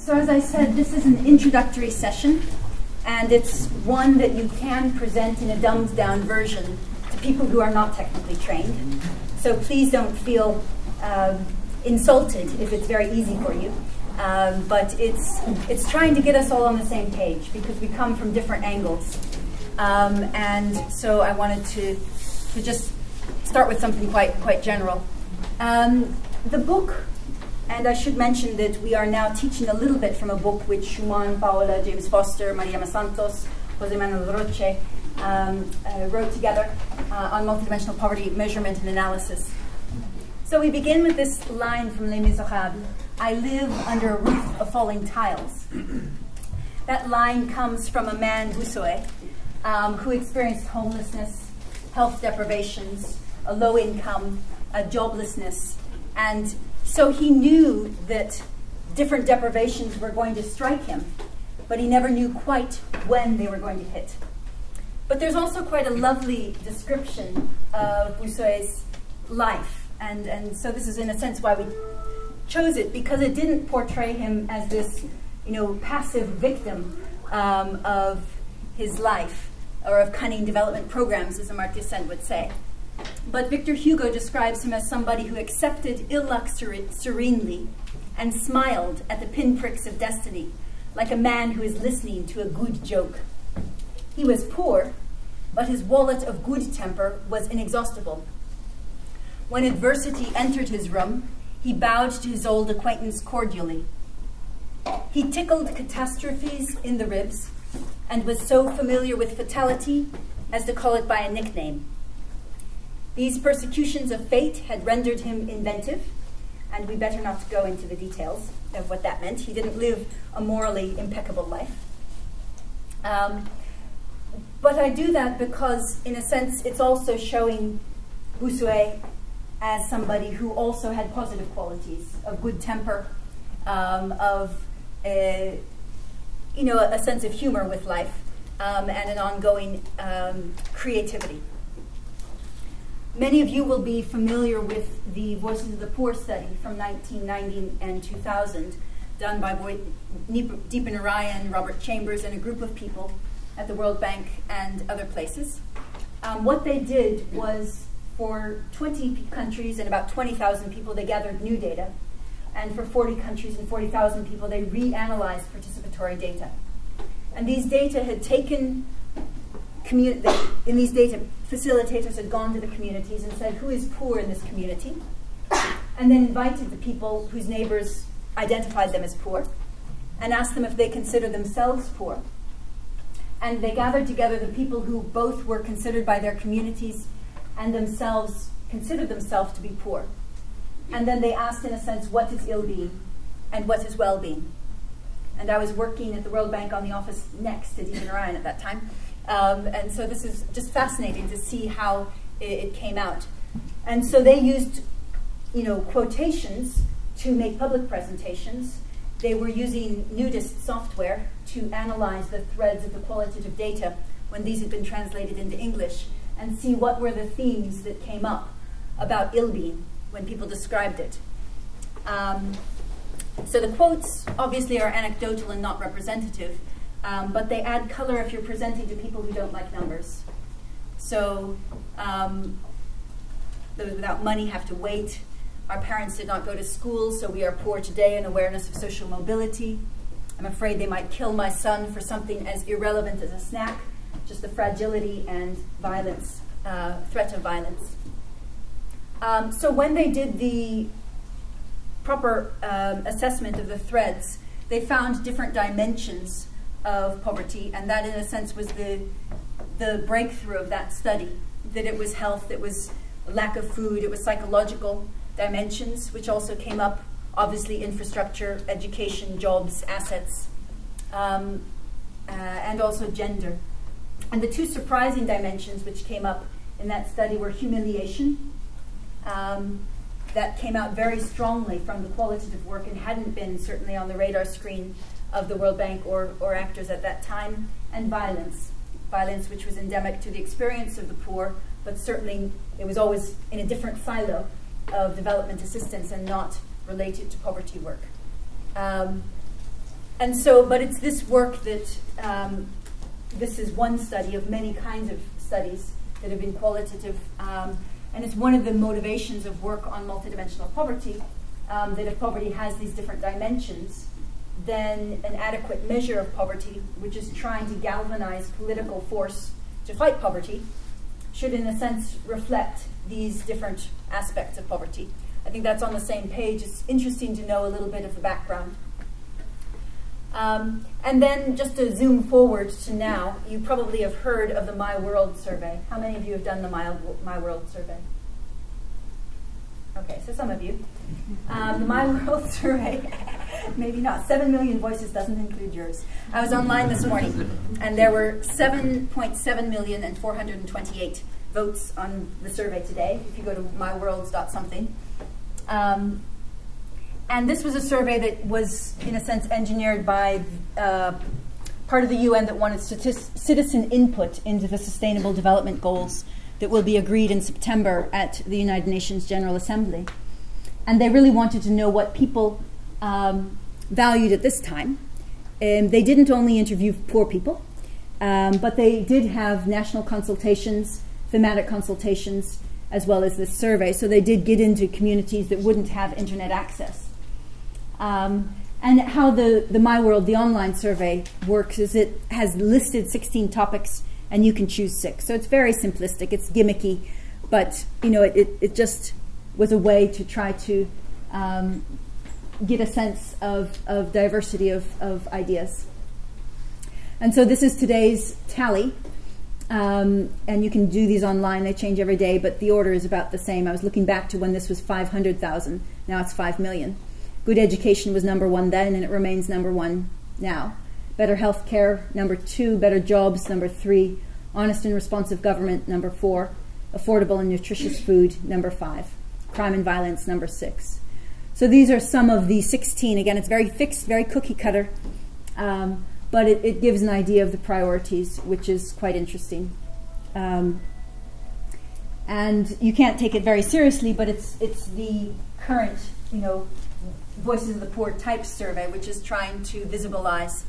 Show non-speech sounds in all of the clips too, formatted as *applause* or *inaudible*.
So as I said, this is an introductory session, and it's one that you can present in a dumbed down version to people who are not technically trained. So please don't feel um, insulted if it's very easy for you. Um, but it's, it's trying to get us all on the same page because we come from different angles. Um, and so I wanted to, to just start with something quite, quite general. Um, the book, and I should mention that we are now teaching a little bit from a book which Suman, Paola, James Foster, Maria Santos, Jose Manuel Roche um, uh, wrote together uh, on multidimensional poverty measurement and analysis. So we begin with this line from Les Miserables I live under a roof of falling tiles. that line comes from a man, um, who experienced homelessness, health deprivations, a low income, a joblessness. And so he knew that different deprivations were going to strike him, but he never knew quite when they were going to hit. But there's also quite a lovely description of Bossuet's life and, and so this is in a sense why we chose it, because it didn't portray him as this, you know, passive victim um, of his life, or of cunning development programs, as Amartya Sen would say. But Victor Hugo describes him as somebody who accepted ill luck serenely and smiled at the pinpricks of destiny, like a man who is listening to a good joke. He was poor, but his wallet of good temper was inexhaustible. When adversity entered his room, he bowed to his old acquaintance cordially. He tickled catastrophes in the ribs and was so familiar with fatality as to call it by a nickname. These persecutions of fate had rendered him inventive, and we better not go into the details of what that meant. He didn't live a morally impeccable life. Um, but I do that because, in a sense, it's also showing Bossuet as somebody who also had positive qualities of good temper, um, of a, you know a sense of humor with life, um, and an ongoing um, creativity. Many of you will be familiar with the Voices of the Poor study from 1990 and 2000, done by Deepa Narayan, Robert Chambers, and a group of people at the World Bank and other places. Um, what they did was for 20 countries and about 20,000 people, they gathered new data. And for 40 countries and 40,000 people, they reanalyzed participatory data. And these data had taken, in these data, facilitators had gone to the communities and said, who is poor in this community? And then invited the people whose neighbors identified them as poor and asked them if they considered themselves poor. And they gathered together the people who both were considered by their communities and themselves considered themselves to be poor. And then they asked, in a sense, what is ill being and what is well being? And I was working at the World Bank on the office next to Deepa Narayan at that time. Um, and so this is just fascinating to see how it, it came out. And so they used, you know, quotations to make public presentations. They were using nudist software to analyze the threads of the qualitative data when these had been translated into English and see what were the themes that came up about ill-being when people described it. Um, so the quotes obviously are anecdotal and not representative, um, but they add color if you're presenting to people who don't like numbers. So um, those without money have to wait. Our parents did not go to school, so we are poor today in awareness of social mobility. I'm afraid they might kill my son for something as irrelevant as a snack just the fragility and violence, uh, threat of violence. Um, so when they did the proper um, assessment of the threads, they found different dimensions of poverty, and that in a sense was the, the breakthrough of that study, that it was health, it was lack of food, it was psychological dimensions, which also came up, obviously infrastructure, education, jobs, assets, um, uh, and also gender. And the two surprising dimensions which came up in that study were humiliation. Um, that came out very strongly from the qualitative work and hadn't been certainly on the radar screen of the World Bank or, or actors at that time, and violence. Violence which was endemic to the experience of the poor, but certainly it was always in a different silo of development assistance and not related to poverty work. Um, and so, but it's this work that, um, this is one study of many kinds of studies that have been qualitative. Um, and it's one of the motivations of work on multidimensional poverty, um, that if poverty has these different dimensions, then an adequate measure of poverty, which is trying to galvanize political force to fight poverty, should in a sense reflect these different aspects of poverty. I think that's on the same page. It's interesting to know a little bit of the background. Um, and then just to zoom forward to now, you probably have heard of the My World survey. How many of you have done the My, My World survey? Okay, so some of you. Um, the My World *laughs* survey, maybe not. Seven million voices doesn't include yours. I was online this morning, and there were 7.7 million and 428 votes on the survey today. If you go to myworlds.something. Um, and this was a survey that was, in a sense, engineered by uh, part of the UN that wanted citizen input into the Sustainable Development Goals that will be agreed in September at the United Nations General Assembly. And they really wanted to know what people um, valued at this time. And they didn't only interview poor people, um, but they did have national consultations, thematic consultations, as well as this survey. So they did get into communities that wouldn't have internet access. Um, and how the, the My World, the online survey, works is it has listed 16 topics and you can choose six. So it's very simplistic, it's gimmicky, but you know, it, it, just was a way to try to um, get a sense of, of diversity of, of ideas. And so this is today's tally. Um, and you can do these online, they change every day, but the order is about the same. I was looking back to when this was 500,000, now it's 5 million. Good education was number one then, and it remains number one now. Better health care, number two. Better jobs, number three. Honest and responsive government, number four. Affordable and nutritious food, number five. Crime and violence, number six. So these are some of the 16. Again, it's very fixed, very cookie cutter, um, but it, it, gives an idea of the priorities, which is quite interesting. Um, and you can't take it very seriously, but it's it's the current, you know, Voices of the Poor type survey, which is trying to visibilize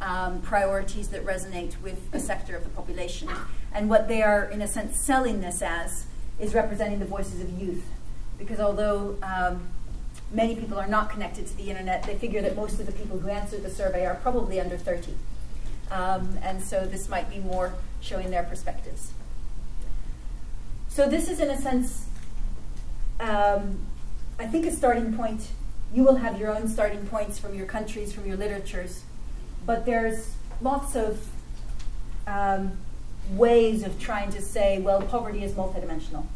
um, priorities that resonate with a sector of the population. And what they are, in a sense, selling this as is representing the voices of youth. Because although um, many people are not connected to the internet, they figure that most of the people who answered the survey are probably under 30. Um, and so this might be more showing their perspectives. So this is, in a sense, um, I think a starting point you will have your own starting points from your countries, from your literatures, but there's lots of um, ways of trying to say, well, poverty is multidimensional.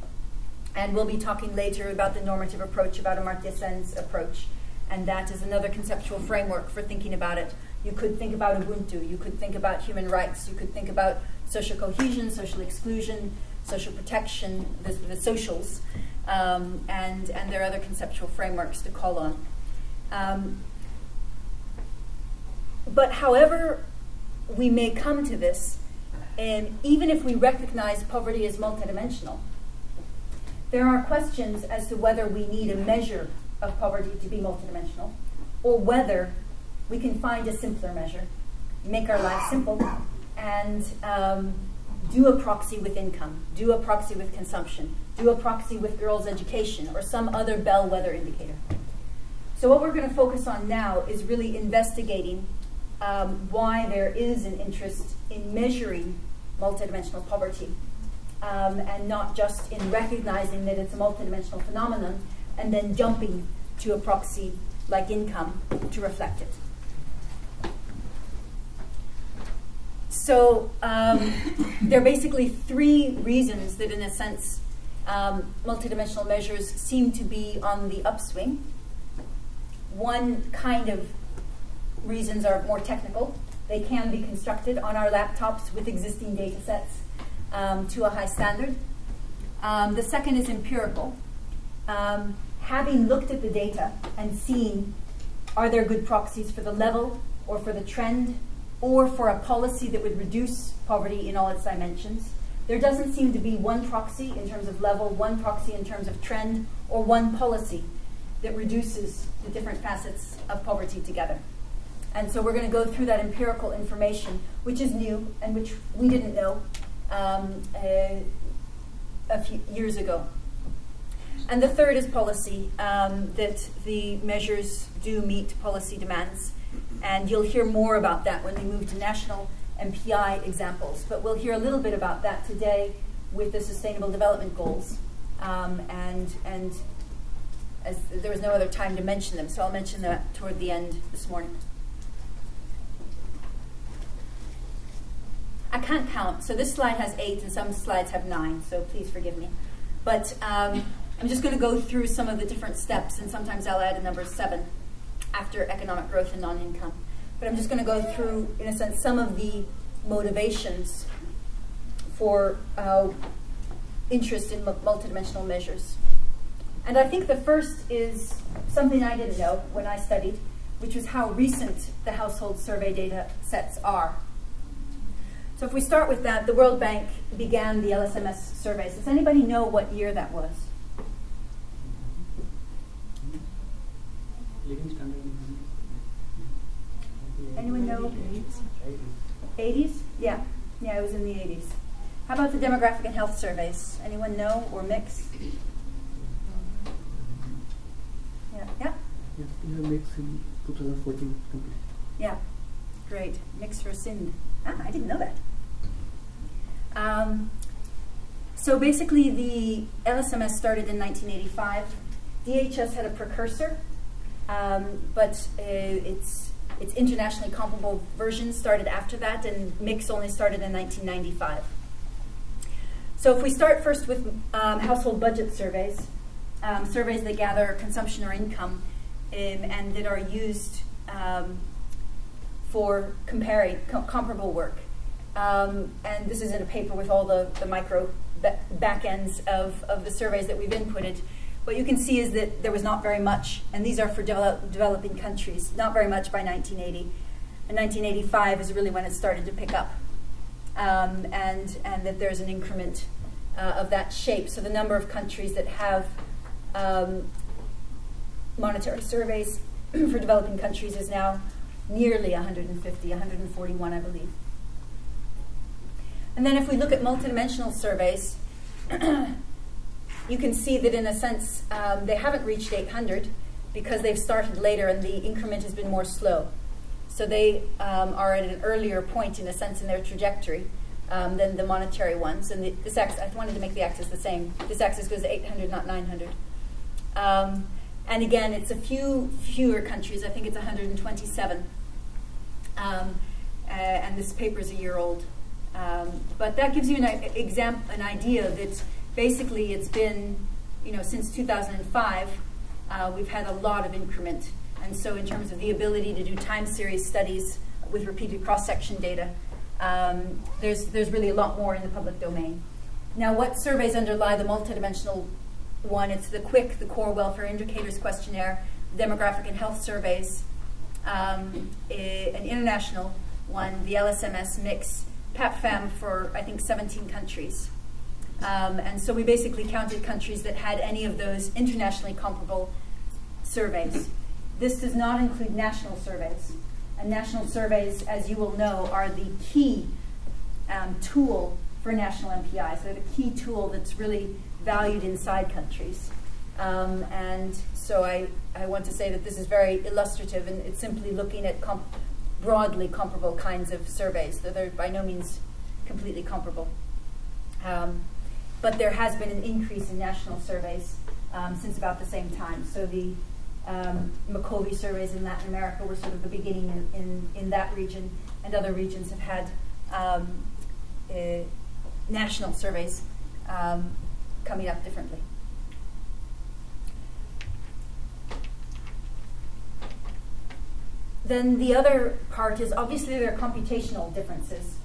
And we'll be talking later about the normative approach, about Amartya Sen's approach. And that is another conceptual framework for thinking about it. You could think about Ubuntu, you could think about human rights, you could think about social cohesion, social exclusion, social protection, the, the socials um, and, and there are other conceptual frameworks to call on. Um, but however we may come to this, and even if we recognize poverty as multidimensional, there are questions as to whether we need a measure of poverty to be multidimensional, or whether we can find a simpler measure, make our lives simple, and um, do a proxy with income, do a proxy with consumption, do a proxy with girls' education, or some other bellwether indicator. So what we're going to focus on now is really investigating um, why there is an interest in measuring multidimensional poverty, um, and not just in recognizing that it's a multidimensional phenomenon and then jumping to a proxy like income to reflect it. So um, *laughs* there are basically three reasons that, in a sense, um, multidimensional measures seem to be on the upswing. One kind of reasons are more technical. They can be constructed on our laptops with existing data sets um, to a high standard. Um, the second is empirical. Um, having looked at the data and seen are there good proxies for the level or for the trend or for a policy that would reduce poverty in all its dimensions. There doesn't seem to be one proxy in terms of level, one proxy in terms of trend, or one policy that reduces the different facets of poverty together. And so we're going to go through that empirical information, which is new and which we didn't know um, a, a few years ago. And the third is policy, um, that the measures do meet policy demands. And you'll hear more about that when we move to national MPI examples. But we'll hear a little bit about that today with the Sustainable Development Goals. Um, and and as there was no other time to mention them, so I'll mention that toward the end this morning. I can't count, so this slide has eight and some slides have nine, so please forgive me. But um, I'm just going to go through some of the different steps, and sometimes I'll add a number seven after economic growth and non-income. But I'm just going to go through, in a sense, some of the motivations for uh, interest in multidimensional measures. And I think the first is something I didn't know when I studied, which was how recent the household survey data sets are. So if we start with that, the World Bank began the LSMS surveys. Does anybody know what year that was? Anyone know? 80s? Yeah. Yeah, it was in the 80s. How about the demographic and health surveys? Anyone know or MICS? Yeah. Yeah? Yeah, we have MICS in 2014 complete. Yeah. Great. MICS for Sindh. Ah, I didn't know that. Um, so basically, the LSMS started in 1985. DHS had a precursor, um, but uh, its its internationally comparable version started after that, and MICS only started in 1995. So if we start first with um, household budget surveys, um, surveys that gather consumption or income, um, and that are used um, for comparing co comparable work. Um, and this is in a paper with all the, the micro back ends of, of the surveys that we've inputted. What you can see is that there was not very much, and these are for develop, developing countries, not very much by 1980. And 1985 is really when it started to pick up. Um, and, and that there's an increment uh, of that shape. So the number of countries that have um, monetary surveys *clears throat* for developing countries is now nearly 150, 141, I believe. And then if we look at multidimensional surveys, *clears throat* you can see that in a sense um, they haven't reached 800 because they've started later and the increment has been more slow. So they um, are at an earlier point in a sense in their trajectory um, than the monetary ones. And the, this axis, I wanted to make the axis the same. This axis goes to 800, not 900. Um, and again, it's a few fewer countries. I think it's 127. Um, uh, and this paper is a year old. Um, but that gives you an, exam an idea that basically it's been, you know, since 2005, uh, we've had a lot of increment. And so in terms of the ability to do time series studies with repeated cross-section data, um, there's, there's really a lot more in the public domain. Now, what surveys underlie the multidimensional one? It's the CWIQ, the Core Welfare Indicators Questionnaire, demographic and health surveys, um, a, an international one, the LSMS MICS, PAPFAM for, I think, 17 countries. Um, and so we basically counted countries that had any of those internationally comparable surveys. This does not include national surveys. And national surveys, as you will know, are the key um, tool for national MPIs. They're the key tool that's really valued inside countries. Um, and so I, I want to say that this is very illustrative, and it's simply looking at broadly comparable kinds of surveys. Though they're by no means completely comparable. Um, but there has been an increase in national surveys um, since about the same time. So the um, MECOVI surveys in Latin America were sort of the beginning in, in, in that region, and other regions have had um, uh, national surveys um, coming up differently. Then the other part is obviously there are computational differences.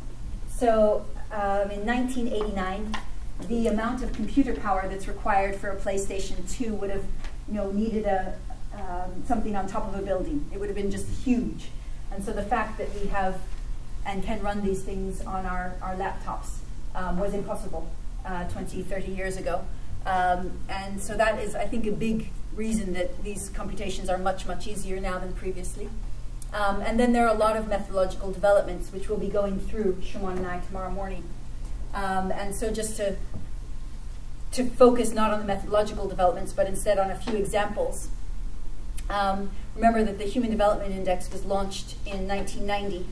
So um, in 1989, the amount of computer power that's required for a PlayStation 2 would have you know, needed a, um, something on top of a building. It would have been just huge. And so the fact that we have and can run these things on our, our laptops um, was impossible uh, 20, 30 years ago. Um, and so that is, I think, a big reason that these computations are much, much easier now than previously. Um, and then there are a lot of methodological developments, which we'll be going through, Suman and I, tomorrow morning. Um, and so just to, to focus not on the methodological developments, but instead on a few examples. Um, remember that the Human Development Index was launched in 1990.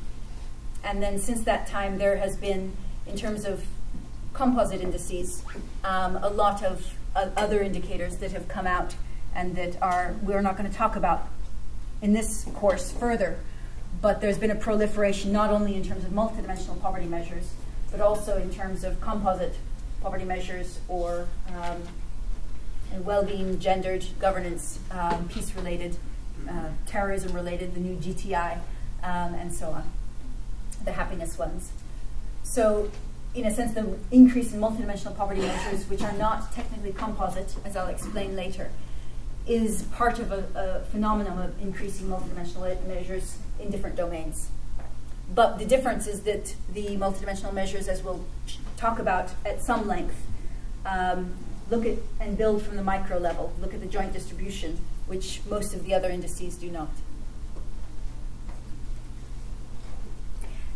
And then since that time, there has been, in terms of composite indices, um, a lot of uh, other indicators that have come out and that are we're not going to talk about in this course further. But there's been a proliferation not only in terms of multidimensional poverty measures, but also in terms of composite poverty measures or um, well-being, gendered governance, um, peace-related, uh, terrorism-related, the new GTI, um, and so on, the happiness ones. So in a sense, the increase in multidimensional poverty measures, which are not technically composite, as I'll explain later, is part of a, a phenomenon of increasing multidimensional measures in different domains. But the difference is that the multidimensional measures, as we'll talk about at some length, um, look at and build from the micro level, look at the joint distribution, which most of the other indices do not.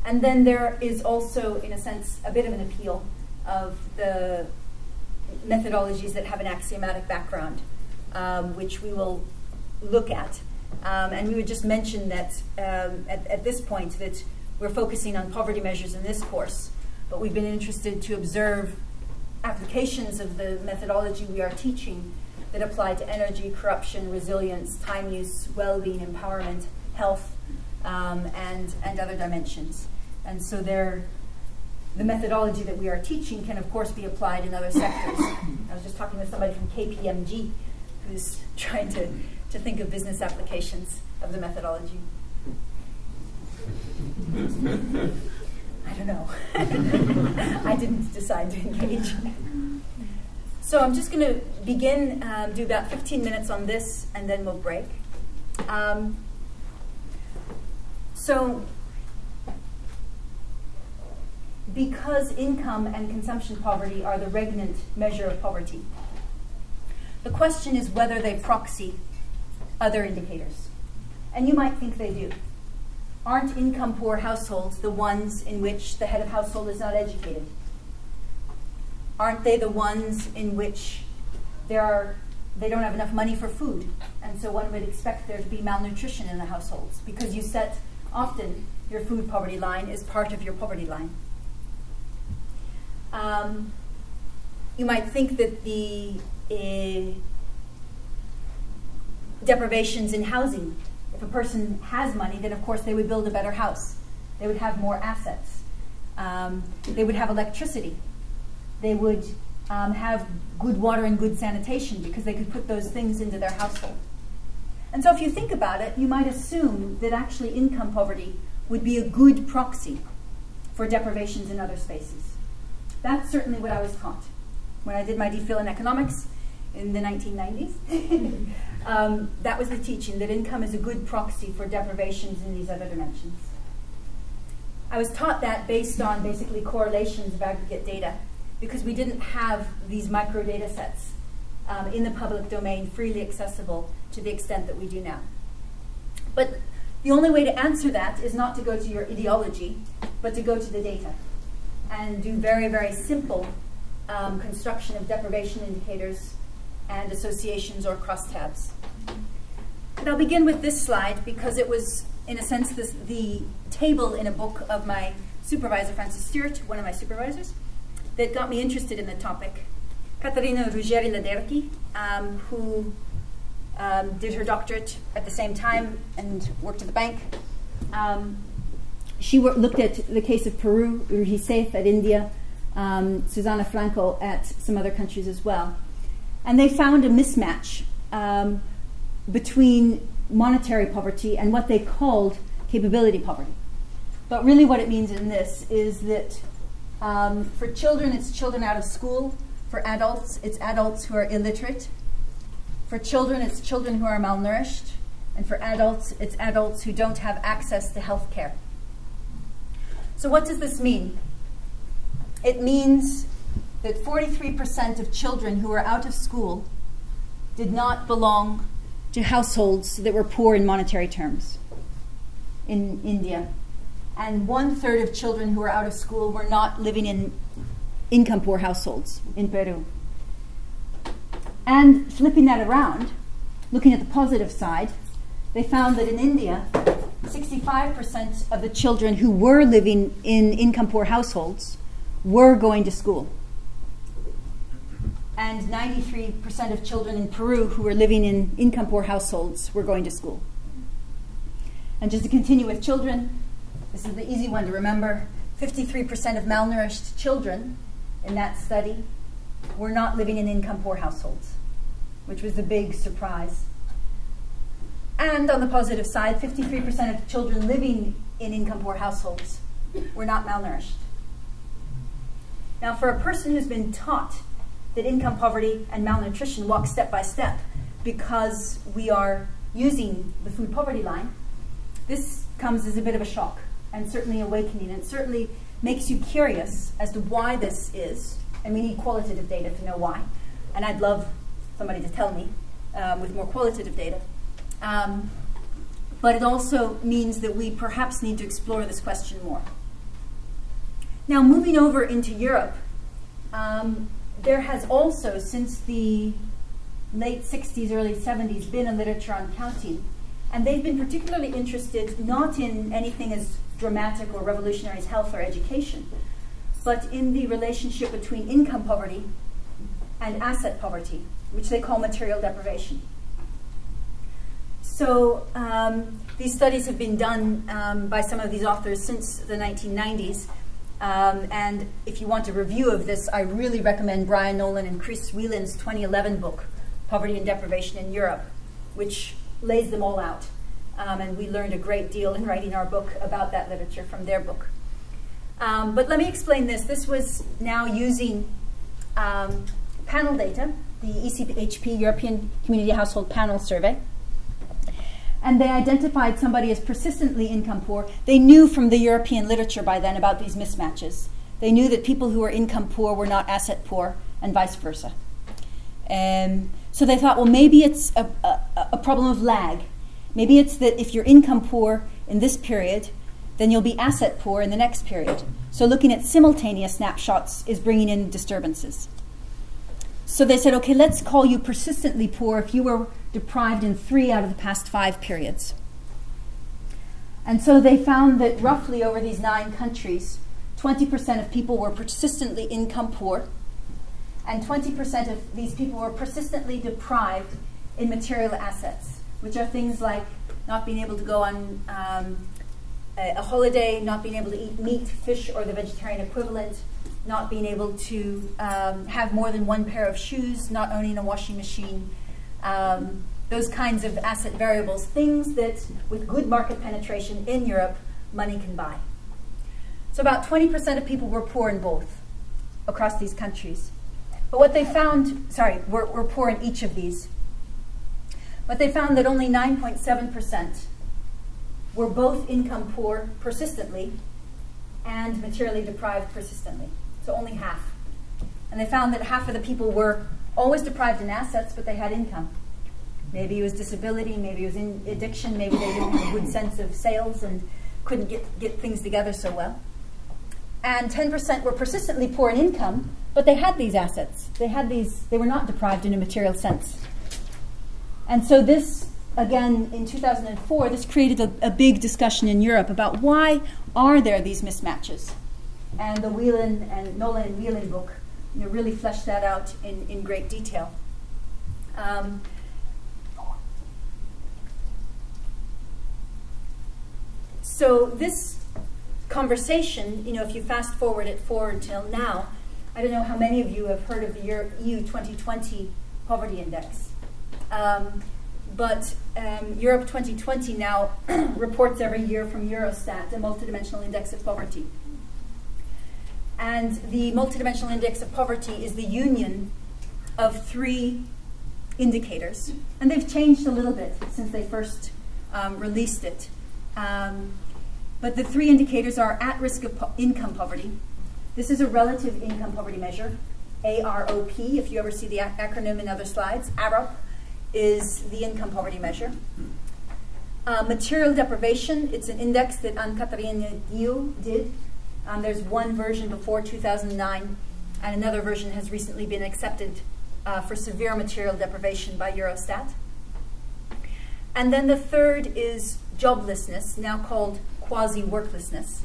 And then there is also, in a sense, a bit of an appeal of the methodologies that have an axiomatic background, um, which we will look at. Um, and we would just mention that um, at, at, this point that we're focusing on poverty measures in this course, but we've been interested to observe applications of the methodology we are teaching that apply to energy, corruption, resilience, time use, well-being, empowerment, health, um, and, and other dimensions. And so there, the methodology that we are teaching can, of course, be applied in other sectors. *coughs* I was just talking with somebody from KPMG who's *laughs* trying to, to think of business applications of the methodology. I don't know. *laughs* I didn't decide to engage. So I'm just going to begin, um, do about 15 minutes on this, and then we'll break. Um, so because income and consumption poverty are the regnant measure of poverty. The question is whether they proxy other indicators. And you might think they do. Aren't income poor households the ones in which the head of household is not educated? Aren't they the ones in which there are, they don't have enough money for food? And so one would expect there to be malnutrition in the households because you set often your food poverty line is part of your poverty line. Um, you might think that the deprivations in housing, if a person has money, then of course they would build a better house. They would have more assets. Um, they would have electricity. They would um, have good water and good sanitation because they could put those things into their household. And so if you think about it, you might assume that actually income poverty would be a good proxy for deprivations in other spaces. That's certainly what I was taught when I did my DPhil in economics in the 1990s. *laughs* um, that was the teaching, that income is a good proxy for deprivations in these other dimensions. I was taught that based on basically correlations of aggregate data because we didn't have these micro data sets um, in the public domain freely accessible to the extent that we do now. But the only way to answer that is not to go to your ideology, but to go to the data and do very, very simple um, construction of deprivation indicators and associations or crosstabs. And I'll begin with this slide because it was, in a sense, this, the table in a book of my supervisor, Frances Stewart, one of my supervisors, that got me interested in the topic. Caterina Ruggeri Laderchi, um, who um, did her doctorate at the same time and worked at the bank, um, she looked at the case of Peru, Ruhi Saith at India, um, Susana Franco at some other countries as well. And they found a mismatch um, between monetary poverty and what they called capability poverty. But really, what it means in this is that um, for children, it's children out of school. For adults, it's adults who are illiterate. For children, it's children who are malnourished. And for adults, it's adults who don't have access to health care. So what does this mean? It means that 43% of children who were out of school did not belong to households that were poor in monetary terms. in India. And one third of children who were out of school were not living in income poor households in Peru. And flipping that around, looking at the positive side, they found that in India, 65% of the children who were living in income poor households were going to school. And 93% of children in Peru who were living in income poor households were going to school. And just to continue with children, this is the easy one to remember 53% of malnourished children in that study were not living in income poor households, which was the big surprise. And on the positive side, 53% of children living in income poor households were not malnourished. Now, for a person who's been taught that income poverty and malnutrition walk step by step because we are using the food poverty line, this comes as a bit of a shock and certainly awakening and certainly makes you curious as to why this is. And we need qualitative data to know why. And I'd love somebody to tell me um, with more qualitative data. Um, but it also means that we perhaps need to explore this question more. Now, moving over into Europe, um, there has also, since the late 60s, early 70s, been a literature on counting. And they've been particularly interested not in anything as dramatic or revolutionary as health or education, but in the relationship between income poverty and asset poverty, which they call material deprivation. So um, these studies have been done um, by some of these authors since the 1990s. Um, and if you want a review of this, I really recommend Brian Nolan and Chris Whelan's 2011 book, Poverty and Deprivation in Europe, which lays them all out. Um, and we learned a great deal in writing our book about that literature from their book. Um, but let me explain this. This was now using um, panel data, the ECHP, European Community Household Panel Survey and they identified somebody as persistently income poor, they knew from the European literature by then about these mismatches. They knew that people who were income poor were not asset poor, and vice versa. Um, so they thought, well, maybe it's a, a, a problem of lag. Maybe it's that if you're income poor in this period, then you'll be asset poor in the next period. So looking at simultaneous snapshots is bringing in disturbances. So they said, okay, let's call you persistently poor if you were deprived in three out of the past five periods. And so they found that roughly over these nine countries, 20% of people were persistently income poor, and 20% of these people were persistently deprived in material assets, which are things like not being able to go on um, a, a holiday, not being able to eat meat, fish, or the vegetarian equivalent, not being able to um, have more than one pair of shoes, not owning a washing machine, um, those kinds of asset variables, things that with good market penetration in Europe, money can buy. So about 20% of people were poor in both across these countries. But what they found, sorry, were, were poor in each of these. But they found that only 9.7% were both income poor persistently and materially deprived persistently so only half. And they found that half of the people were always deprived in assets, but they had income. Maybe it was disability, maybe it was in addiction, maybe they didn't have a good sense of sales and couldn't get, get things together so well. And 10% were persistently poor in income, but they had these assets. They had these, they were not deprived in a material sense. And so this, again, in 2004, this created a, a big discussion in Europe about why are there these mismatches? And the Whelan and Nolan and Whelan book you know, really fleshed that out in, in great detail. Um, so this conversation, you know, if you fast forward it forward till now, I don't know how many of you have heard of the EU 2020 Poverty Index. Um, but um, Europe 2020 now *clears throat* reports every year from Eurostat a multidimensional index of poverty. And the multidimensional index of poverty is the union of three indicators. And they've changed a little bit since they first um, released it. Um, but the three indicators are at risk of po income poverty. This is a relative income poverty measure, AROP, if you ever see the ac acronym in other slides. AROP is the income poverty measure. Uh, material deprivation, it's an index that Anne-Catherine Guio did. Um, there's one version before 2009, and another version has recently been accepted uh, for severe material deprivation by Eurostat. And then the third is joblessness, now called quasi-worklessness.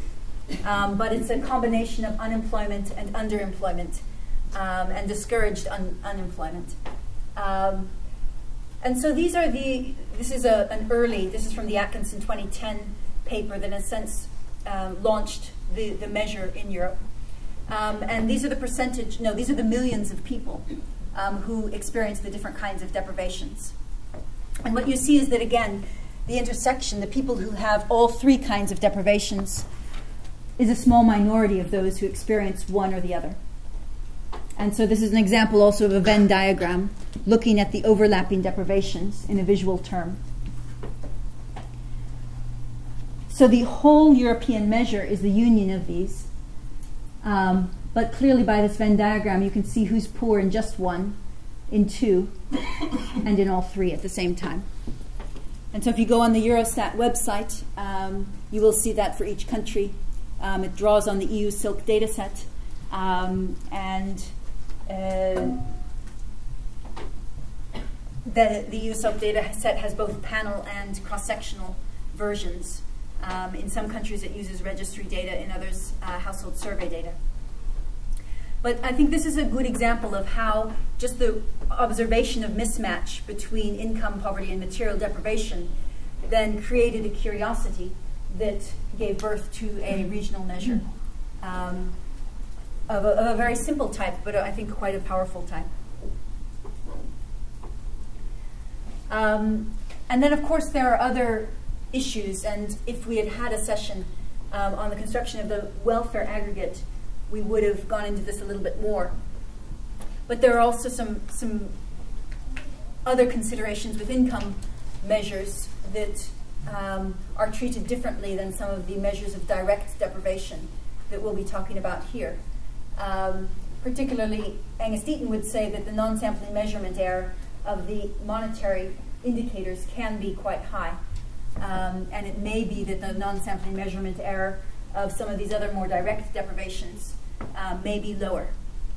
Um, but it's a combination of unemployment and underemployment um, and discouraged un unemployment. Um, and so these are the, this is a, an early, this is from the Atkinson 2010 paper that in a sense launched the, the measure in Europe. Um, and these are the percentage, no, these are the millions of people um, who experience the different kinds of deprivations. And what you see is that again, the intersection, the people who have all three kinds of deprivations, is a small minority of those who experience one or the other. And so this is an example also of a Venn diagram looking at the overlapping deprivations in a visual term. So the whole European measure is the union of these. Um, but clearly by this Venn diagram, you can see who's poor in just one, in two, and in all three at the same time. And so if you go on the Eurostat website, um, you will see that for each country. Um, it draws on the EU SILC dataset. Um, and uh, the, the EU SILC data set has both panel and cross-sectional versions. Um, in some countries it uses registry data, in others uh, household survey data. But I think this is a good example of how just the observation of mismatch between income poverty and material deprivation then created a curiosity that gave birth to a regional measure um, of, a, of, a, very simple type, but I think quite a powerful type. Um, and then, of course, there are other issues, and if we had had a session um, on the construction of the welfare aggregate, we would have gone into this a little bit more. But there are also some, some other considerations with income measures that um, are treated differently than some of the measures of direct deprivation that we'll be talking about here. Um, particularly, Angus Deaton would say that the non-sampling measurement error of the monetary indicators can be quite high. Um, and it may be that the non-sampling measurement error of some of these other more direct deprivations um, may be lower.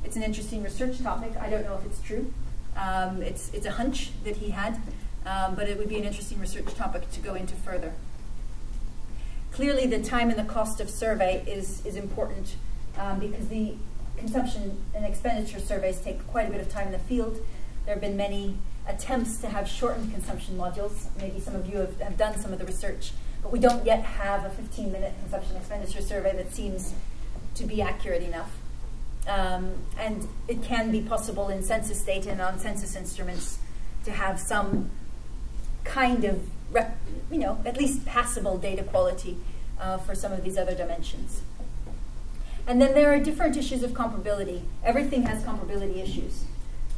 It's an interesting research topic. I don't know if it's true. Um, it's, it's a hunch that he had, um, but it would be an interesting research topic to go into further. Clearly, the time and the cost of survey is, is important um, because the consumption and expenditure surveys take quite a bit of time in the field. There have been many attempts to have shortened consumption modules. Maybe some of you have, have done some of the research, but we don't yet have a 15-minute consumption expenditure survey that seems to be accurate enough. Um, and it can be possible in census data and on census instruments to have some kind of, you know, at least passable data quality uh, for some of these other dimensions. And then there are different issues of comparability. Everything has comparability issues.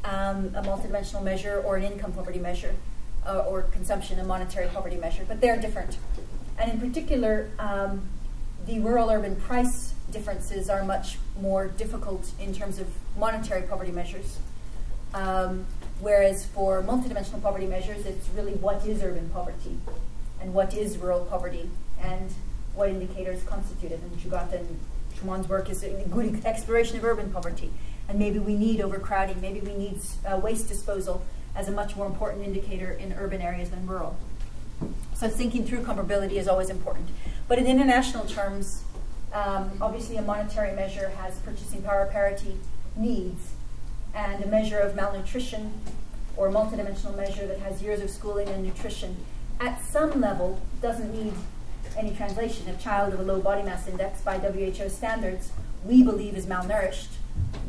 Um, a multidimensional measure or an income poverty measure uh, or consumption, a monetary poverty measure, but they're different. And in particular, um, the rural-urban price differences are much more difficult in terms of monetary poverty measures. Um, whereas for multidimensional poverty measures, it's really what is urban poverty and what is rural poverty and what indicators constitute it. And Shugata and Suman's work is a good exploration of urban poverty. And maybe we need overcrowding, maybe we need uh, waste disposal as a much more important indicator in urban areas than rural. So thinking through comparability is always important. But in international terms, um, obviously, a monetary measure has purchasing power parity needs, and a measure of malnutrition or a multidimensional measure that has years of schooling and nutrition at some level doesn't need any translation. A child of a low body mass index by WHO standards, we believe is malnourished,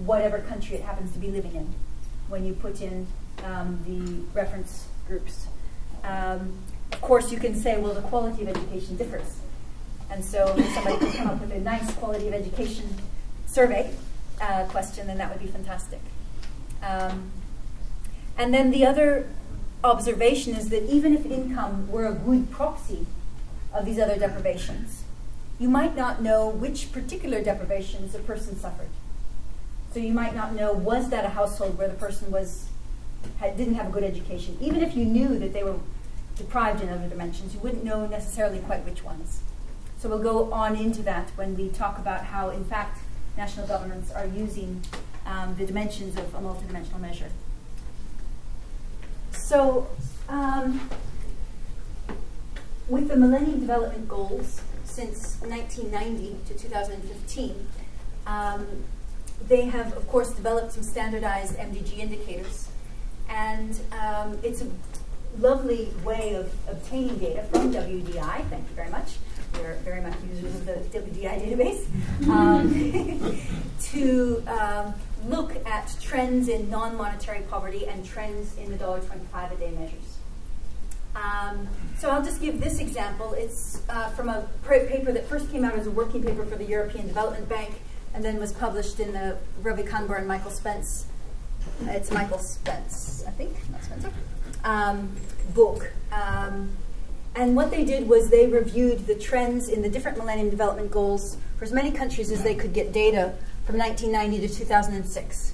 whatever country it happens to be living in, when you put in um, the reference groups. Um, of course, you can say, well, the quality of education differs. And so if somebody could come up with a nice quality of education survey uh, question, then that would be fantastic. Um, and then the other observation is that even if income were a good proxy of these other deprivations, you might not know which particular deprivations a person suffered. So you might not know, was that a household where the person was had, didn't have a good education? Even if you knew that they were deprived in other dimensions. You wouldn't know necessarily quite which ones. So we'll go on into that when we talk about how, in fact, national governments are using um, the dimensions of a multidimensional measure. So, um, with the Millennium Development Goals since 1990 to 2015, um, they have, of course, developed some standardized MDG indicators. And um, it's a lovely way of obtaining data from WDI. Thank you very much. We're very much users of the WDI database. *laughs* Um, *laughs* to um, look at trends in non-monetary poverty and trends in the $1.25 a day measures. Um, so I'll just give this example. It's uh, from a paper that first came out as a working paper for the European Development Bank and then was published in the Kanbur and Michael Spence. It's Michael Spence, I think, not Spencer, um, book. Um, and what they did was they reviewed the trends in the different Millennium Development Goals for as many countries as they could get data from 1990 to 2006.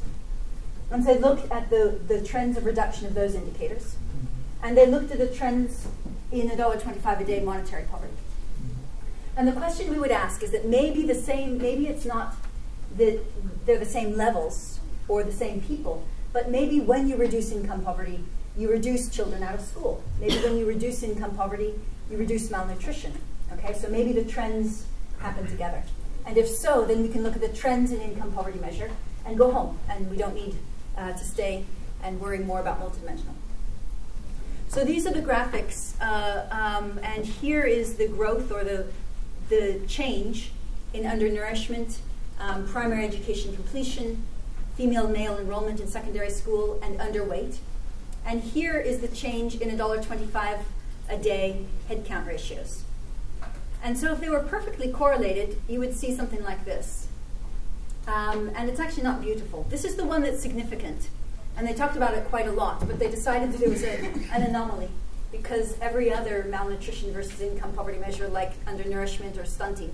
And so they looked at the, the trends of reduction of those indicators. And they looked at the trends in $1.25 a day monetary poverty. And the question we would ask is that maybe the same, maybe it's not that they're the same levels or the same people, but maybe when you reduce income poverty, you reduce children out of school. Maybe when you reduce income poverty, you reduce malnutrition. Okay, so maybe the trends happen together. And if so, then we can look at the trends in income poverty measure and go home, and we don't need uh, to stay and worry more about multidimensional. So these are the graphics, uh, um, and here is the growth or the, the change in undernourishment, um, primary education completion, female male enrollment in secondary school, and underweight. And here is the change in $1.25 a day headcount ratios. And so if they were perfectly correlated, you would see something like this. Um, and it's actually not beautiful. This is the one that's significant. And they talked about it quite a lot, but they decided that it was a, an anomaly because every other malnutrition versus income poverty measure, like undernourishment or stunting,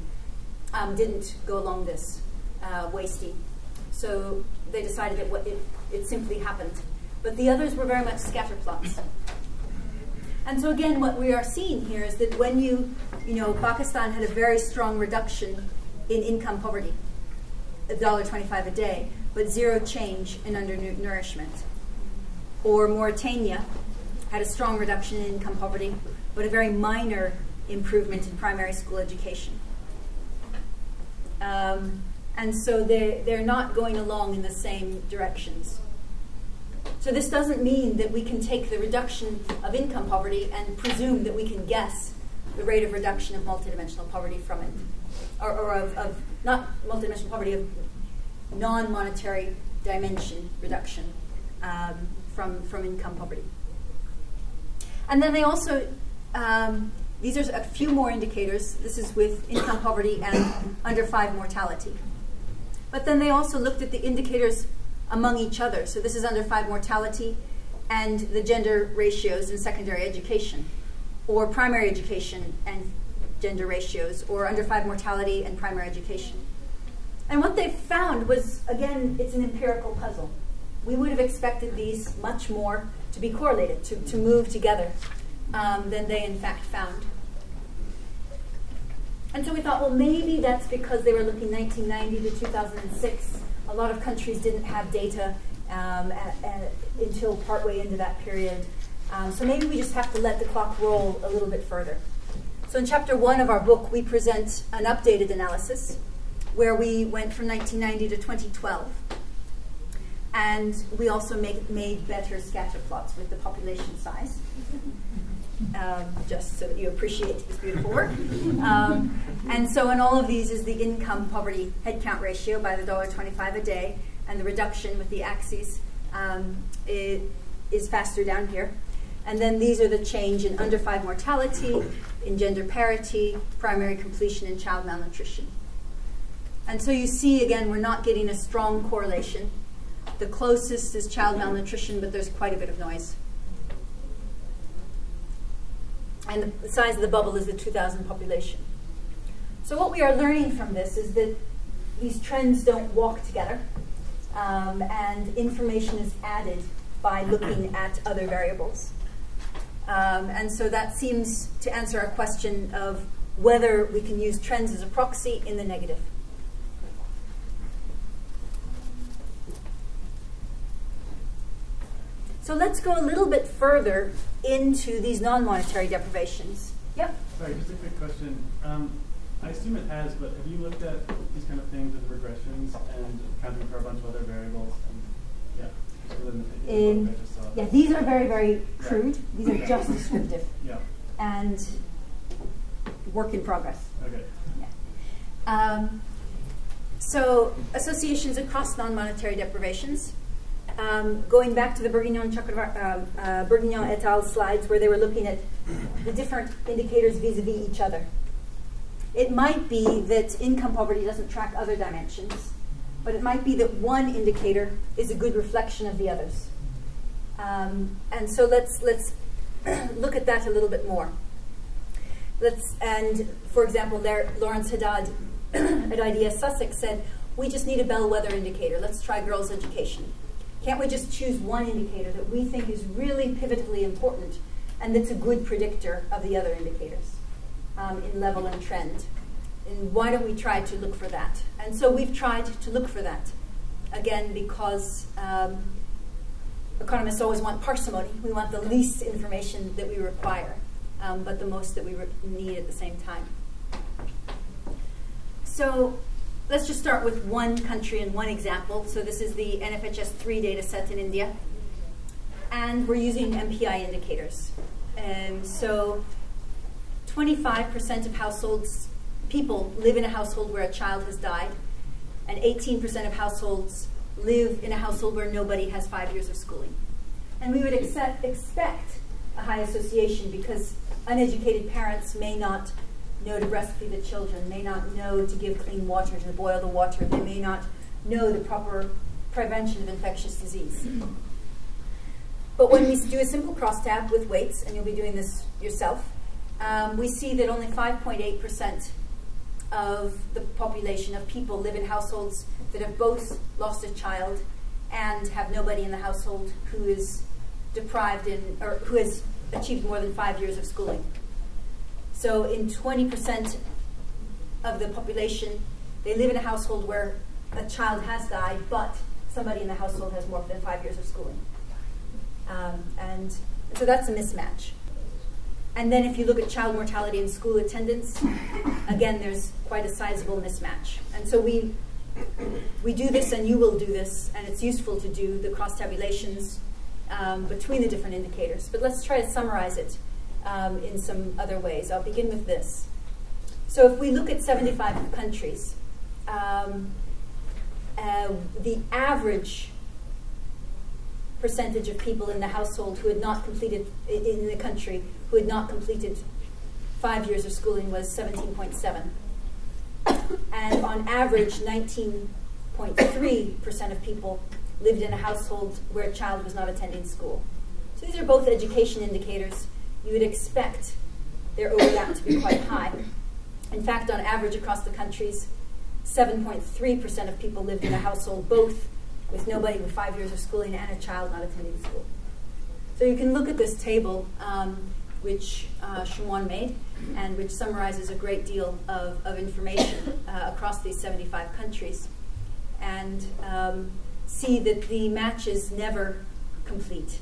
um, didn't go along this uh, wasty. So they decided that it, it simply happened. But the others were very much scatter plots. And so again, what we are seeing here is that when you, you know, Pakistan had a very strong reduction in income poverty, $1.25 a day, but zero change in undernourishment. Or Mauritania had a strong reduction in income poverty, but a very minor improvement in primary school education. Um, and so they're, they're not going along in the same directions. So this doesn't mean that we can take the reduction of income poverty and presume that we can guess the rate of reduction of multidimensional poverty from it, or, or of, of, not multidimensional poverty, of non-monetary dimension reduction um, from, from income poverty. And then they also, um, these are a few more indicators. This is with income poverty and under five mortality. But then they also looked at the indicators among each other. So this is under five mortality and the gender ratios in secondary education, or primary education and gender ratios, or under five mortality and primary education. And what they found was, again, it's an empirical puzzle. We would have expected these much more to be correlated, to, to move together, um, than they in fact found. And so we thought, well, maybe that's because they were looking 1990 to 2006 a lot of countries didn't have data um, at, at, until partway into that period. Um, so maybe we just have to let the clock roll a little bit further. So in chapter one of our book, we present an updated analysis where we went from 1990 to 2012. And we also make, made better scatter plots with the population size um, just so that you appreciate this beautiful work. Um, and so in all of these is the income poverty headcount ratio by the $1.25 a day, and the reduction with the axes um, is faster down here. And then these are the change in under five mortality, in gender parity, primary completion, and child malnutrition. And so you see, again, we're not getting a strong correlation. The closest is child malnutrition, but there's quite a bit of noise. And the size of the bubble is the 2000 population. So what we are learning from this is that these trends don't walk together, um, and information is added by looking *clears throat* at other variables. Um, and so that seems to answer our question of whether we can use trends as a proxy in the negative. So let's go a little bit further into these non-monetary deprivations. Yep. Sorry, just a quick question. Um, I assume it has, but have you looked at these kind of things with regressions and accounting for a bunch of other variables? And, yeah, the In, yeah, these are very, very crude. These are just *laughs* descriptive Yeah. and work in progress. Okay. Um, so associations across non-monetary deprivations. Um, going back to the Bourguignon, um, uh, Bourguignon et al. slides where they were looking at the different indicators vis-a-vis each other. It might be that income poverty doesn't track other dimensions, but it might be that one indicator is a good reflection of the others. Um, and so let's let's *clears throat* look at that a little bit more. Let's and for example, there Lawrence Haddad *clears throat* at IDS Sussex said, "We just need a bellwether indicator. Let's try girls' education. Can't we just choose one indicator that we think is really pivotally important and that's a good predictor of the other indicators um, in level and trend? And why don't we try to look for that? And so we've tried to look for that again because." Um, economists always want parsimony. We want the least information that we require, um, but the most that we need at the same time. So let's just start with one country and one example. So this is the NFHS 3 data set in India. And we're using MPI indicators. And so 25% of households, people live in a household where a child has died, and 18% of households live in a household where nobody has five years of schooling. And we would accept, expect a high association because uneducated parents may not know to breastfeed the children, may not know to give clean water, to boil the water, they may not know the proper prevention of infectious disease. But when we do a simple crosstab with weights, and you'll be doing this yourself, um, we see that only 5.8% of the population of people live in households that have both lost a child and have nobody in the household who is deprived in, or who has achieved more than five years of schooling. So in 20% of the population, they live in a household where a child has died, but somebody in the household has more than five years of schooling. Um, and so that's a mismatch. And then if you look at child mortality and school attendance, again, there's quite a sizable mismatch. And so we, we do this, and you will do this, and it's useful to do the cross tabulations um, between the different indicators. But let's try to summarize it um, in some other ways. I'll begin with this. So if we look at 75 countries, um, uh, the average percentage of people in the household who had not completed, in the country, who had not completed five years of schooling was 17.7. And on average, 19.3% of people lived in a household where a child was not attending school. So these are both education indicators. You would expect their overlap to be quite high. In fact, on average across the countries, 7.3% of people lived in a household both with nobody with five years of schooling and a child not attending school. So you can look at this table, um, which uh, Suman made, and which summarizes a great deal of, of information uh, across these 75 countries, and um, see that the matches never complete.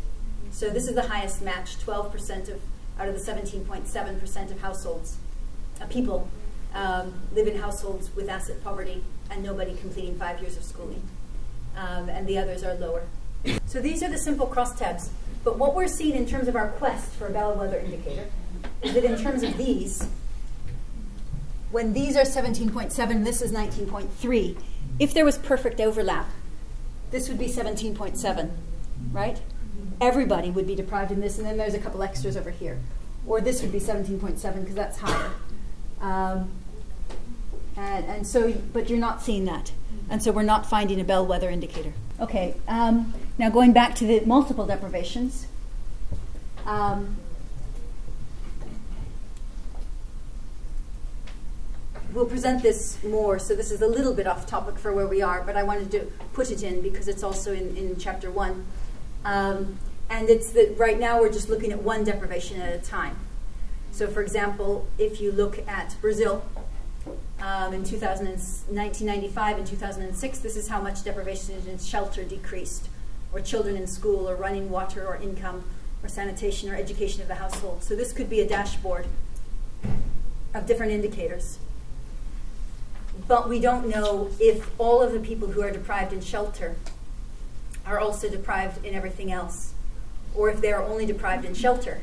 So this is the highest match, 12% of out of the 17.7% of households, uh, people um, live in households with asset poverty and nobody completing five years of schooling um, and the others are lower. So these are the simple crosstabs. But what we're seeing in terms of our quest for a bellwether indicator is that in terms of these, when these are 17.7, this is 19.3, if there was perfect overlap, this would be 17.7, right? Everybody would be deprived in this, and then there's a couple extras over here. Or this would be 17.7 because that's higher. Um, and, and so, but you're not seeing that. And so we're not finding a bellwether indicator. Okay, um, now going back to the multiple deprivations. Um, we'll present this more, so this is a little bit off topic for where we are, but I wanted to put it in because it's also in, in chapter one. Um, And it's that right now we're just looking at one deprivation at a time. So, for example, if you look at Brazil um, in 2000 1995 and 2006, this is how much deprivation in shelter decreased, or children in school, or running water, or income, or sanitation, or education of the household. So, this could be a dashboard of different indicators. But we don't know if all of the people who are deprived in shelter are also deprived in everything else, or if they are only deprived in shelter.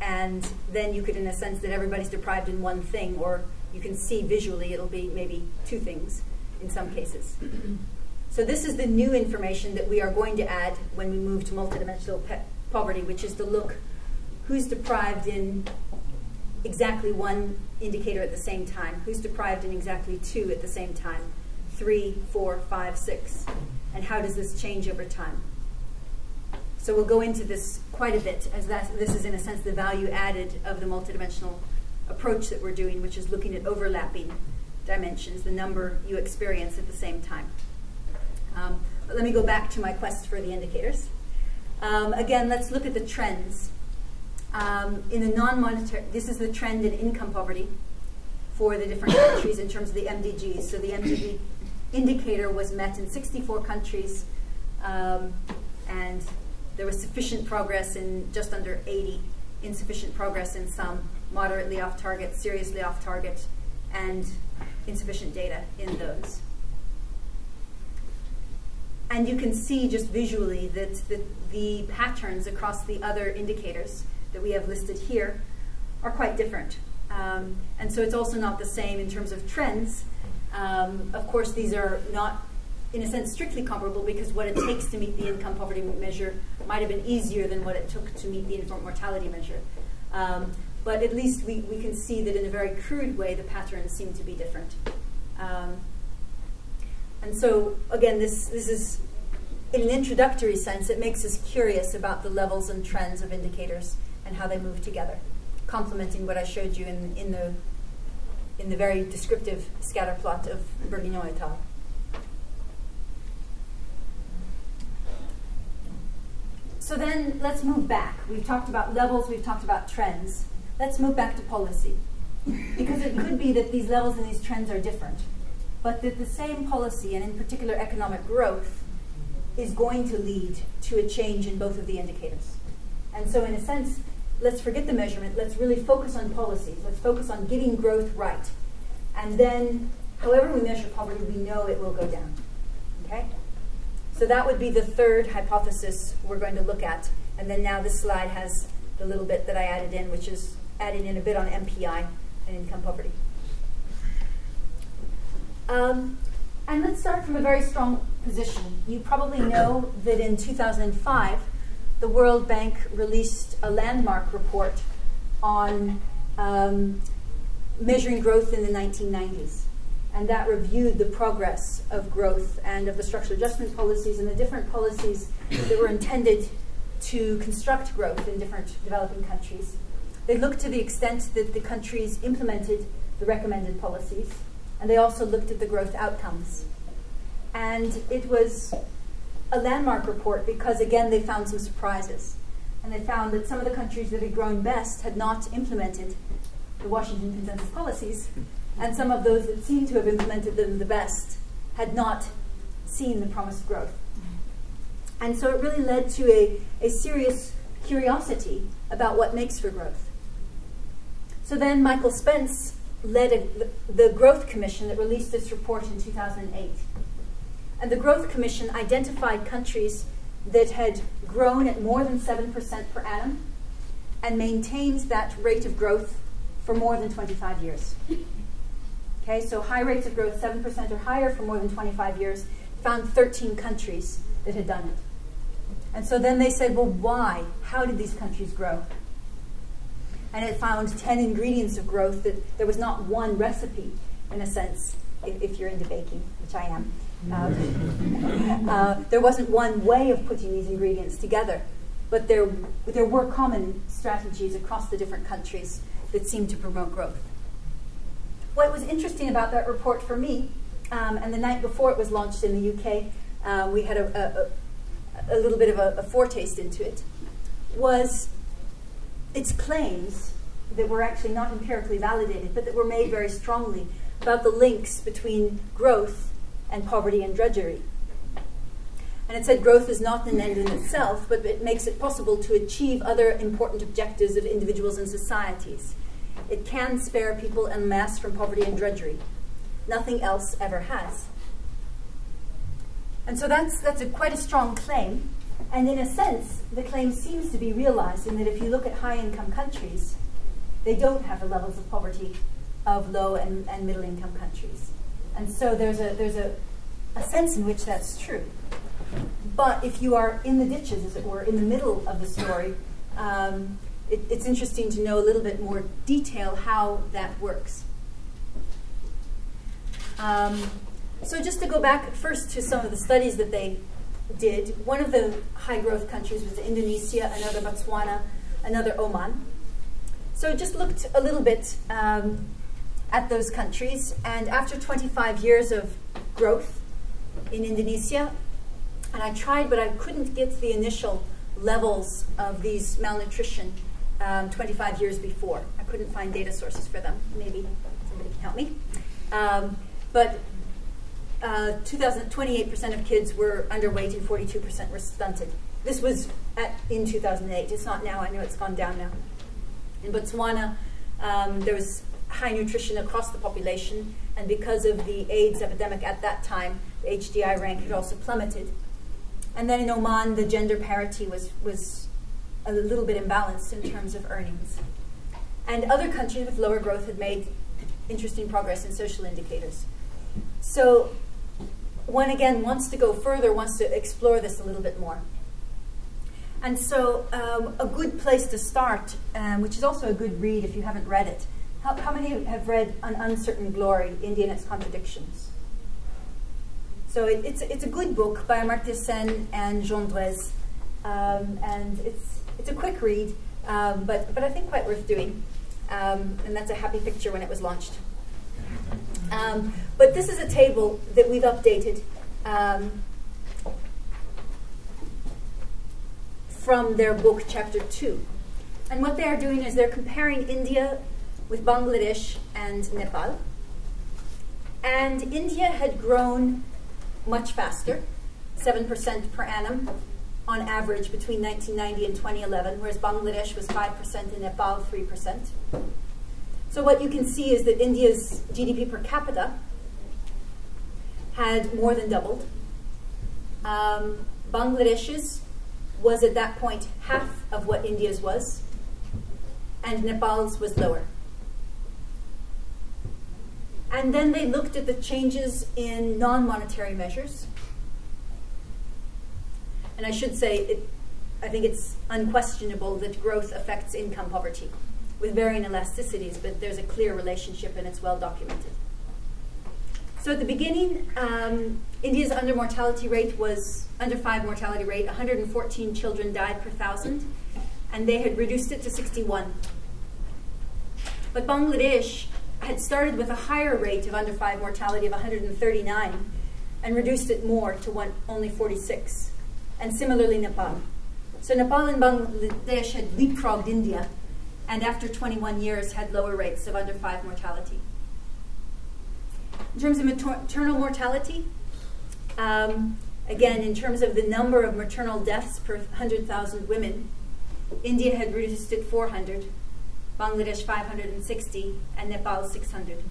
And then you could, in a sense, that everybody's deprived in one thing, or you can see visually it'll be maybe two things in some cases. *clears throat* so this is the new information that we are going to add when we move to multidimensional poverty, which is to look who's deprived in exactly one indicator at the same time, who's deprived in exactly two at the same time, three, four, five, six, and how does this change over time. So we'll go into this quite a bit, as that, this is in a sense the value added of the multidimensional approach that we're doing, which is looking at overlapping dimensions, the number you experience at the same time. Um, but let me go back to my quest for the indicators. Um, again, let's look at the trends. Um, in the non-monetary, this is the trend in income poverty for the different *coughs* countries in terms of the MDGs. So the MDG indicator was met in 64 countries, um, and there was sufficient progress in just under 80, insufficient progress in some, moderately off target, seriously off target, and insufficient data in those. And you can see just visually that the, the patterns across the other indicators that we have listed here are quite different. Um, and so it's also not the same in terms of trends. Um, of course, these are not, in a sense, strictly comparable because what it takes to meet the income poverty measure might have been easier than what it took to meet the infant mortality measure. Um, but at least we, we can see that in a very crude way, the patterns seem to be different. Um, and so, again, this, this is, in an introductory sense, it makes us curious about the levels and trends of indicators and how they move together, complementing what I showed you in, in, the, in the very descriptive scatter plot of Bourguignon et al. So then let's move back. We've talked about levels, we've talked about trends. Let's move back to policy. Because it could be that these levels and these trends are different, but that the same policy, and in particular economic growth, is going to lead to a change in both of the indicators. And so in a sense, let's forget the measurement, let's really focus on policies, let's focus on getting growth right. And then, however we measure poverty, we know it will go down. Okay? So that would be the third hypothesis we're going to look at. And then now this slide has the little bit that I added in, which is adding in a bit on MPI and income poverty. Um, and let's start from a very strong position. You probably know that in 2005, the World Bank released a landmark report on um, measuring growth in the 1990s and that reviewed the progress of growth and of the structural adjustment policies and the different policies that were intended to construct growth in different developing countries. They looked to the extent that the countries implemented the recommended policies, and they also looked at the growth outcomes. And it was a landmark report because, again, they found some surprises. And they found that some of the countries that had grown best had not implemented the Washington Consensus policies, and some of those that seem to have implemented them the best had not seen the promised growth. And so it really led to a, a serious curiosity about what makes for growth. So then Michael Spence led a, the, the Growth Commission that released this report in 2008. And the Growth Commission identified countries that had grown at more than 7% per annum and maintained that rate of growth for more than 25 years. Okay, so high rates of growth, 7% or higher for more than 25 years, found 13 countries that had done it. And so then they said, well, why? How did these countries grow? And it found 10 ingredients of growth that there was not one recipe, in a sense, if, if you're into baking, which I am. Um, *laughs* uh, there wasn't one way of putting these ingredients together, but there, there were common strategies across the different countries that seemed to promote growth what was interesting about that report for me, um, and the night before it was launched in the UK, uh, we had a, a, a little bit of a, a foretaste into it, was its claims that were actually not empirically validated, but that were made very strongly about the links between growth and poverty and drudgery. And it said growth is not an end in itself, but it makes it possible to achieve other important objectives of individuals and societies. It can spare people en masse from poverty and drudgery. Nothing else ever has. And so that's, that's a, quite a strong claim. And in a sense, the claim seems to be realized in that if you look at high income countries, they don't have the levels of poverty of low and, and middle income countries. And so there's a, there's a, a sense in which that's true. But if you are in the ditches, as it were, in the middle of the story, um, it, it's interesting to know a little bit more detail how that works. Um, so just to go back first to some of the studies that they did, one of the high growth countries was Indonesia, another Botswana, another Oman. So just looked a little bit um, at those countries, and after 25 years of growth in Indonesia, and I tried, but I couldn't get the initial levels of these malnutrition um, 25 years before. I couldn't find data sources for them. Maybe somebody can help me. Um, but uh, 28% of kids were underweight and 42% were stunted. This was at, in 2008. It's not now. I know it's gone down now. In Botswana, um, there was high nutrition across the population, and because of the AIDS epidemic at that time, the HDI rank had also plummeted. And then in Oman, the gender parity was, was a little bit imbalanced in terms of earnings. And other countries with lower growth had made interesting progress in social indicators. So one again wants to go further, wants to explore this a little bit more. And so um, a good place to start, um, which is also a good read if you haven't read it, how, how many have read An Uncertain Glory, India and Its Contradictions? So it, it's, it's a good book by Amartya Sen and Jean. Um, and it's, it's a quick read, um, but, but I think quite worth doing. Um, and that's a happy picture when it was launched. Um, but this is a table that we've updated um, from their book, chapter 2. And what they are doing is they're comparing India with Bangladesh and Nepal. And India had grown much faster, 7% per annum on average between 1990 and 2011, whereas Bangladesh was 5% and Nepal 3%. So what you can see is that India's GDP per capita had more than doubled. Um, Bangladesh's was at that point half of what India's was, and Nepal's was lower. And then they looked at the changes in non-monetary measures. And I should say, it, I think it's unquestionable that growth affects income poverty with varying elasticities, but there's a clear relationship and it's well documented. So at the beginning, um, India's under mortality rate was under five mortality rate. 114 children died per thousand, and they had reduced it to 61. But Bangladesh had started with a higher rate of under five mortality of 139 and reduced it more to one, only 46. And similarly, Nepal. So Nepal and Bangladesh had leapfrogged India and after 21 years had lower rates of under five mortality. In terms of maternal mortality, um, again, in terms of the number of maternal deaths per 100,000 women, India had reduced it 400, Bangladesh 560, and Nepal 600.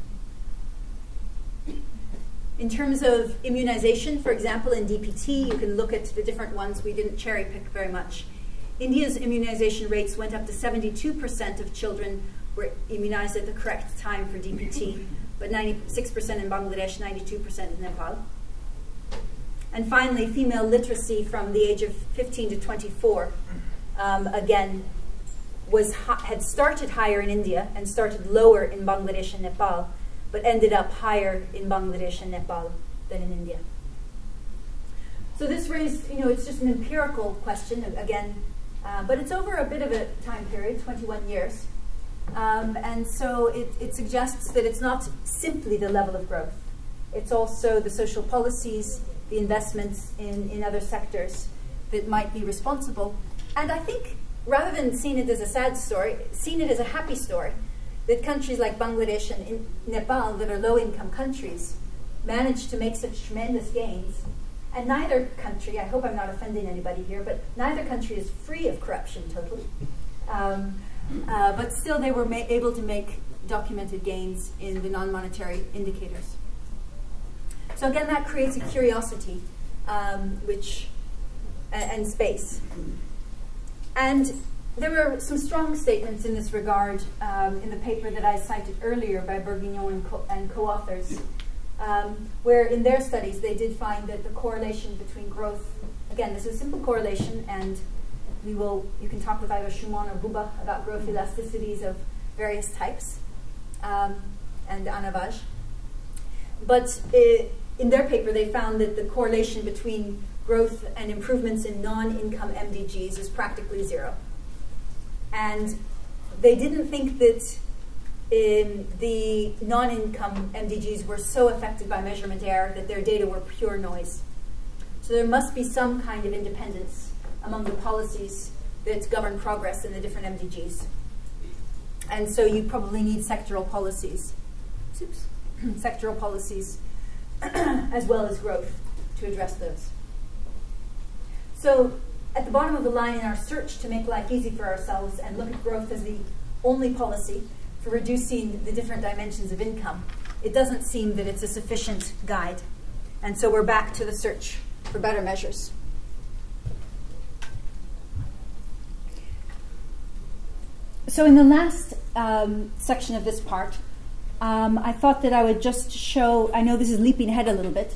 In terms of immunization, for example, in DPT, you can look at the different ones. We didn't cherry pick very much. India's immunization rates went up to 72% of children were immunized at the correct time for DPT, but 96% in Bangladesh, 92% in Nepal. And finally, female literacy from the age of 15 to 24, um, again, was had started higher in India and started lower in Bangladesh and Nepal, but ended up higher in Bangladesh and Nepal than in India. So this raised, you know, it's just an empirical question, again, uh, but it's over a bit of a time period, 21 years. Um, and so it, it suggests that it's not simply the level of growth. It's also the social policies, the investments in, in other sectors that might be responsible. And I think rather than seeing it as a sad story, seeing it as a happy story, that countries like Bangladesh and Nepal, that are low income countries, managed to make such tremendous gains. And neither country, I hope I'm not offending anybody here, but neither country is free of corruption totally. Um, uh, but still, they were able to make documented gains in the non monetary indicators. So, again, that creates a curiosity, um, which, and space. And there were some strong statements in this regard um, in the paper that I cited earlier by Bourguignon and co-authors, um, where in their studies they did find that the correlation between growth, again, this is a simple correlation, and we will, you can talk with either Suman or Bouba about growth elasticities of various types, um, and Ana Vaz. But it, uh, in their paper, they found that the correlation between growth and improvements in non-income MDGs is practically zero. And they didn't think that um, the non-income MDGs were so affected by measurement error that their data were pure noise. So there must be some kind of independence among the policies that govern progress in the different MDGs. And so you probably need sectoral policies, oops, *clears throat* sectoral policies *clears throat* as well as growth to address those. So at the bottom of the line in our search to make life easy for ourselves and look at growth as the only policy for reducing the different dimensions of income, it doesn't seem that it's a sufficient guide. And so we're back to the search for better measures. So in the last um, section of this part, um, I thought that I would just show, I know this is leaping ahead a little bit,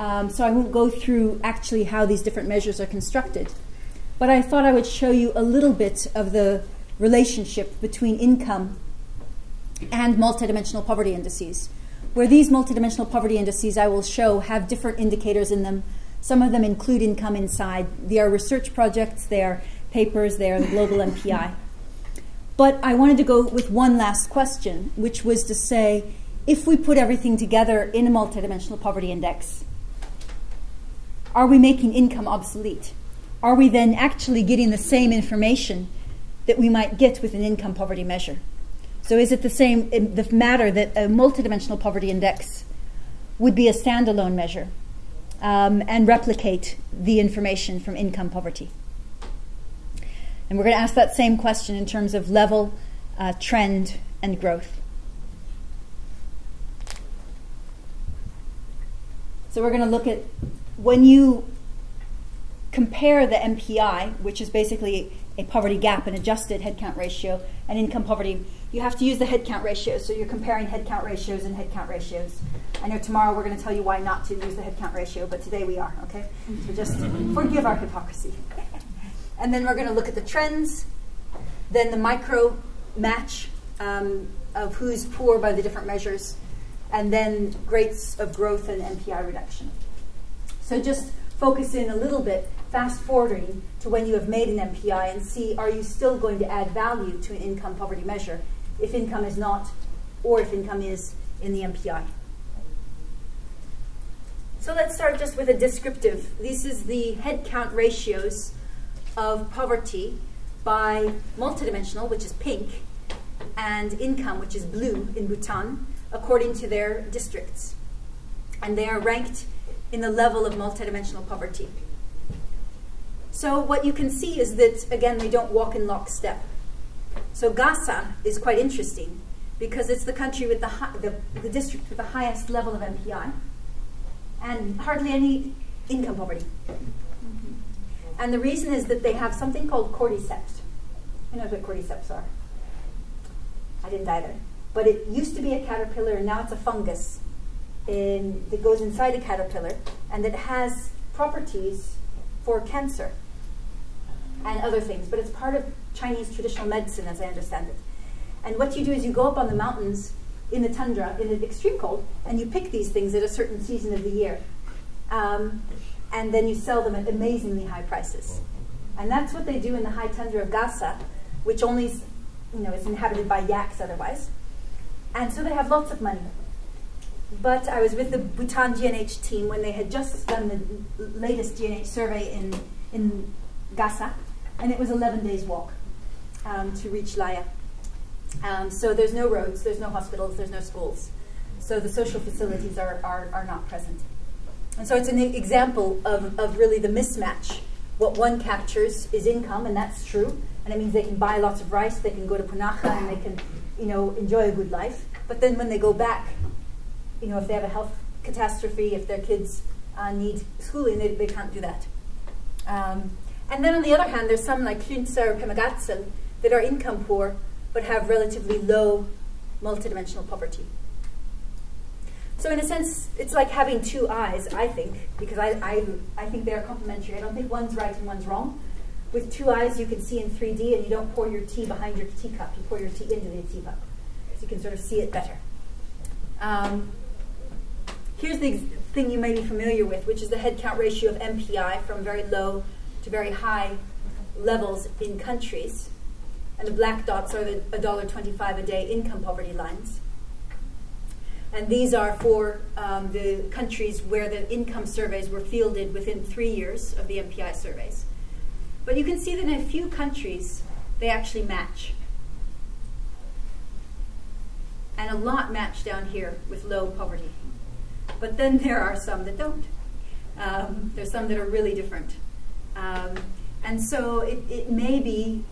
um, so I won't go through actually how these different measures are constructed. But I thought I would show you a little bit of the relationship between income and multidimensional poverty indices. Where these multidimensional poverty indices I will show have different indicators in them. Some of them include income inside. They are research projects, they are papers, they are the global MPI. But I wanted to go with one last question, which was to say, if we put everything together in a multidimensional poverty index, are we making income obsolete? Are we then actually getting the same information that we might get with an income poverty measure? So is it the same, the matter that a multidimensional poverty index would be a standalone measure um, and replicate the information from income poverty? And we're going to ask that same question in terms of level, uh, trend, and growth. So we're going to look at when you compare the MPI, which is basically a poverty gap and adjusted headcount ratio, and income poverty, you have to use the headcount ratios. So you're comparing headcount ratios and headcount ratios. I know tomorrow we're going to tell you why not to use the headcount ratio, but today we are, okay? So just forgive our hypocrisy. *laughs* And then we're going to look at the trends, then the micro match um, of who's poor by the different measures, and then rates of growth and MPI reduction. So just focus in a little bit, fast forwarding to when you have made an MPI and see are you still going to add value to an income poverty measure if income is not, or if income is in the MPI. So let's start just with a descriptive. This is the headcount ratios of poverty by multidimensional, which is pink, and income, which is blue in Bhutan, according to their districts. And they are ranked in the level of multidimensional poverty. So what you can see is that, again, they don't walk in lockstep. So Gasa is quite interesting because it's the country with the, the, the district with the highest level of MPI and hardly any income poverty. Mm-hmm. And the reason is that they have something called cordyceps. Who knows what cordyceps are? I didn't either. But it used to be a caterpillar, and now it's a fungus in, that goes inside a caterpillar, and it has properties for cancer and other things. But it's part of Chinese traditional medicine, as I understand it. And what you do is you go up on the mountains in the tundra, in the extreme cold, and you pick these things at a certain season of the year. Um, and then you sell them at amazingly high prices. And that's what they do in the high tundra of Gasa, which only you know, is inhabited by yaks otherwise. And so they have lots of money. But I was with the Bhutan GNH team when they had just done the latest GNH survey in, in Gasa, and it was 11 days walk um, to reach Laya. Um, so there's no roads, there's no hospitals, there's no schools. So the social facilities are, are, are not present. And so it's an example of, of really the mismatch. What one captures is income, and that's true. And it means they can buy lots of rice, they can go to Punakha, and they can, you know, enjoy a good life. But then when they go back, you know, if they have a health catastrophe, if their kids uh, need schooling, they, they can't do that. Um, and then on the other hand, there's some like Künzer or Pemagatshel that are income poor, but have relatively low multidimensional poverty. So in a sense, it's like having two eyes, I think, because I, I, I think they're complementary. I don't think one's right and one's wrong. With two eyes, you can see in 3D, and you don't pour your tea behind your teacup. You pour your tea into the teacup, so you can sort of see it better. Um, here's the thing you may be familiar with, which is the headcount ratio of MPI from very low to very high levels in countries. And the black dots are the $1.25 a day income poverty lines. And these are for um, the countries where the income surveys were fielded within three years of the MPI surveys. But you can see that in a few countries, they actually match. And a lot match down here with low poverty. But then there are some that don't. Um, there's some that are really different. Um, and so it, it may be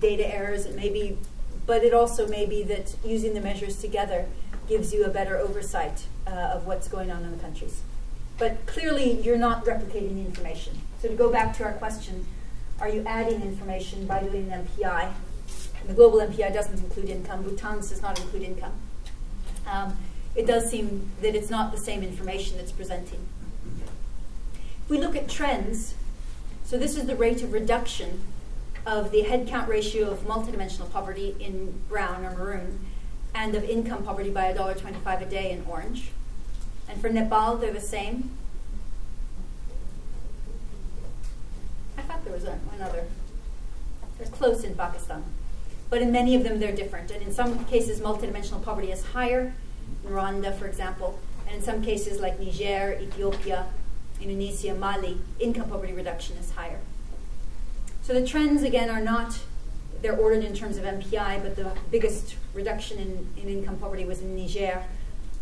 data errors, it may be, but it also may be that using the measures together gives you a better oversight uh, of what's going on in the countries. But clearly, you're not replicating the information. So to go back to our question, are you adding information by doing an MPI? And the global MPI doesn't include income. Bhutan's does not include income. Um, it does seem that it's not the same information that's presenting. If we look at trends, so this is the rate of reduction of the head count ratio of multidimensional poverty in brown or maroon and of income poverty by $1.25 a day in orange. And for Nepal, they're the same. I thought there was another. They're close in Pakistan. But in many of them, they're different. And in some cases, multidimensional poverty is higher. In Rwanda, for example. And in some cases, like Niger, Ethiopia, Indonesia, Mali, income poverty reduction is higher. So the trends, again, are not they're ordered in terms of MPI, but the biggest reduction in, in income poverty was in Niger,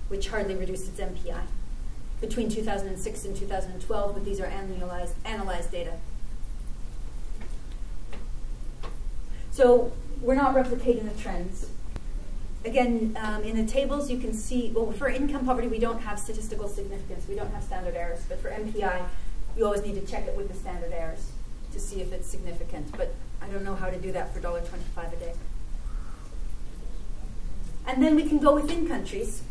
which hardly reduced its MPI between 2006 and 2012, but these are analyzed, analyzed data. So we're not replicating the trends. Again, um, in the tables you can see, well, for income poverty we don't have statistical significance, we don't have standard errors, but for MPI you always need to check it with the standard errors to see if it's significant. But I don't know how to do that for $1.25 a day. And then we can go within countries.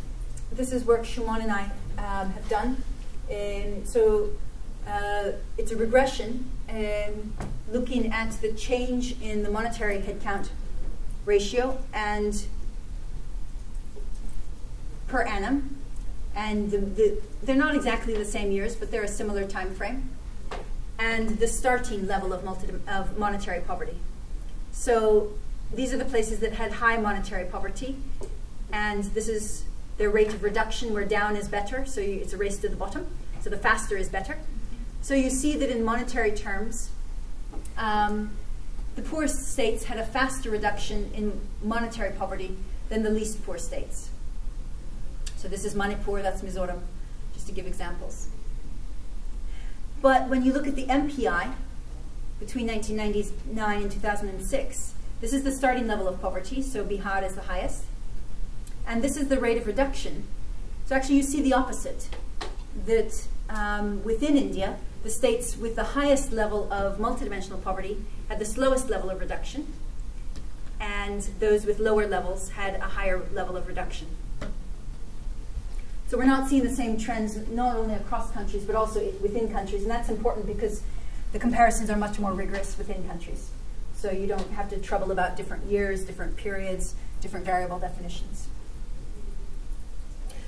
This is work Suman and I um, have done. And so uh, it's a regression um, looking at the change in the monetary headcount ratio and per annum. And the, the, they're not exactly the same years, but they're a similar time frame and the starting level of, of monetary poverty. So these are the places that had high monetary poverty, and this is their rate of reduction where down is better, so you, it's a race to the bottom, so the faster is better. So you see that in monetary terms, um, the poorest states had a faster reduction in monetary poverty than the least poor states. So this is Manipur, that's Mizoram, just to give examples. But when you look at the MPI between 1999 and 2006, this is the starting level of poverty, so Bihar is the highest. And this is the rate of reduction. So actually you see the opposite, that um, within India, the states with the highest level of multidimensional poverty had the slowest level of reduction, and those with lower levels had a higher level of reduction. So we're not seeing the same trends not only across countries but also within countries, and that's important because the comparisons are much more rigorous within countries. So you don't have to trouble about different years, different periods, different variable definitions.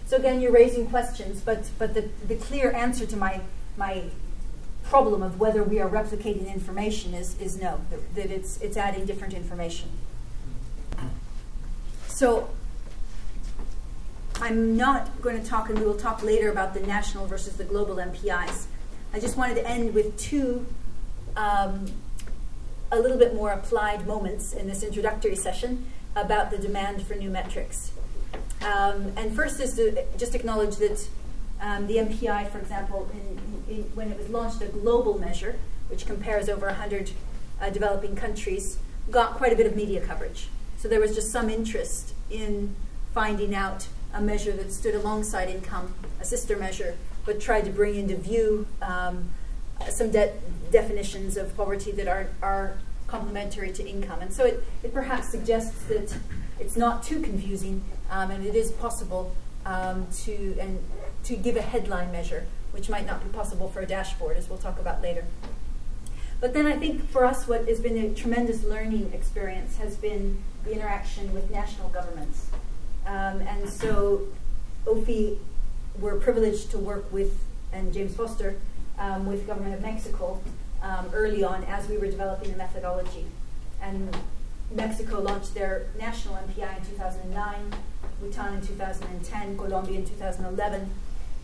So again, you're raising questions, but, but the, the clear answer to my, my problem of whether we are replicating information is, is no, that, that it's, it's adding different information. So I'm not going to talk, and we will talk later about the national versus the global MPIs. I just wanted to end with two um, a little bit more applied moments in this introductory session about the demand for new metrics. Um, and first is to just acknowledge that um, the MPI, for example, in, in, when it was launched, a global measure, which compares over 100 uh, developing countries, got quite a bit of media coverage. So there was just some interest in finding out a measure that stood alongside income, a sister measure, but tried to bring into view um, some de definitions of poverty that are, are complementary to income. And so it, it perhaps suggests that it's not too confusing um, and it is possible um, to, and to give a headline measure, which might not be possible for a dashboard, as we'll talk about later. But then I think for us, what has been a tremendous learning experience has been the interaction with national governments. Um, and so OPHI, we're privileged to work with, and James Foster, um, with government of Mexico um, early on as we were developing the methodology. And Mexico launched their national MPI in 2009, Bhutan in 2010, Colombia in 2011.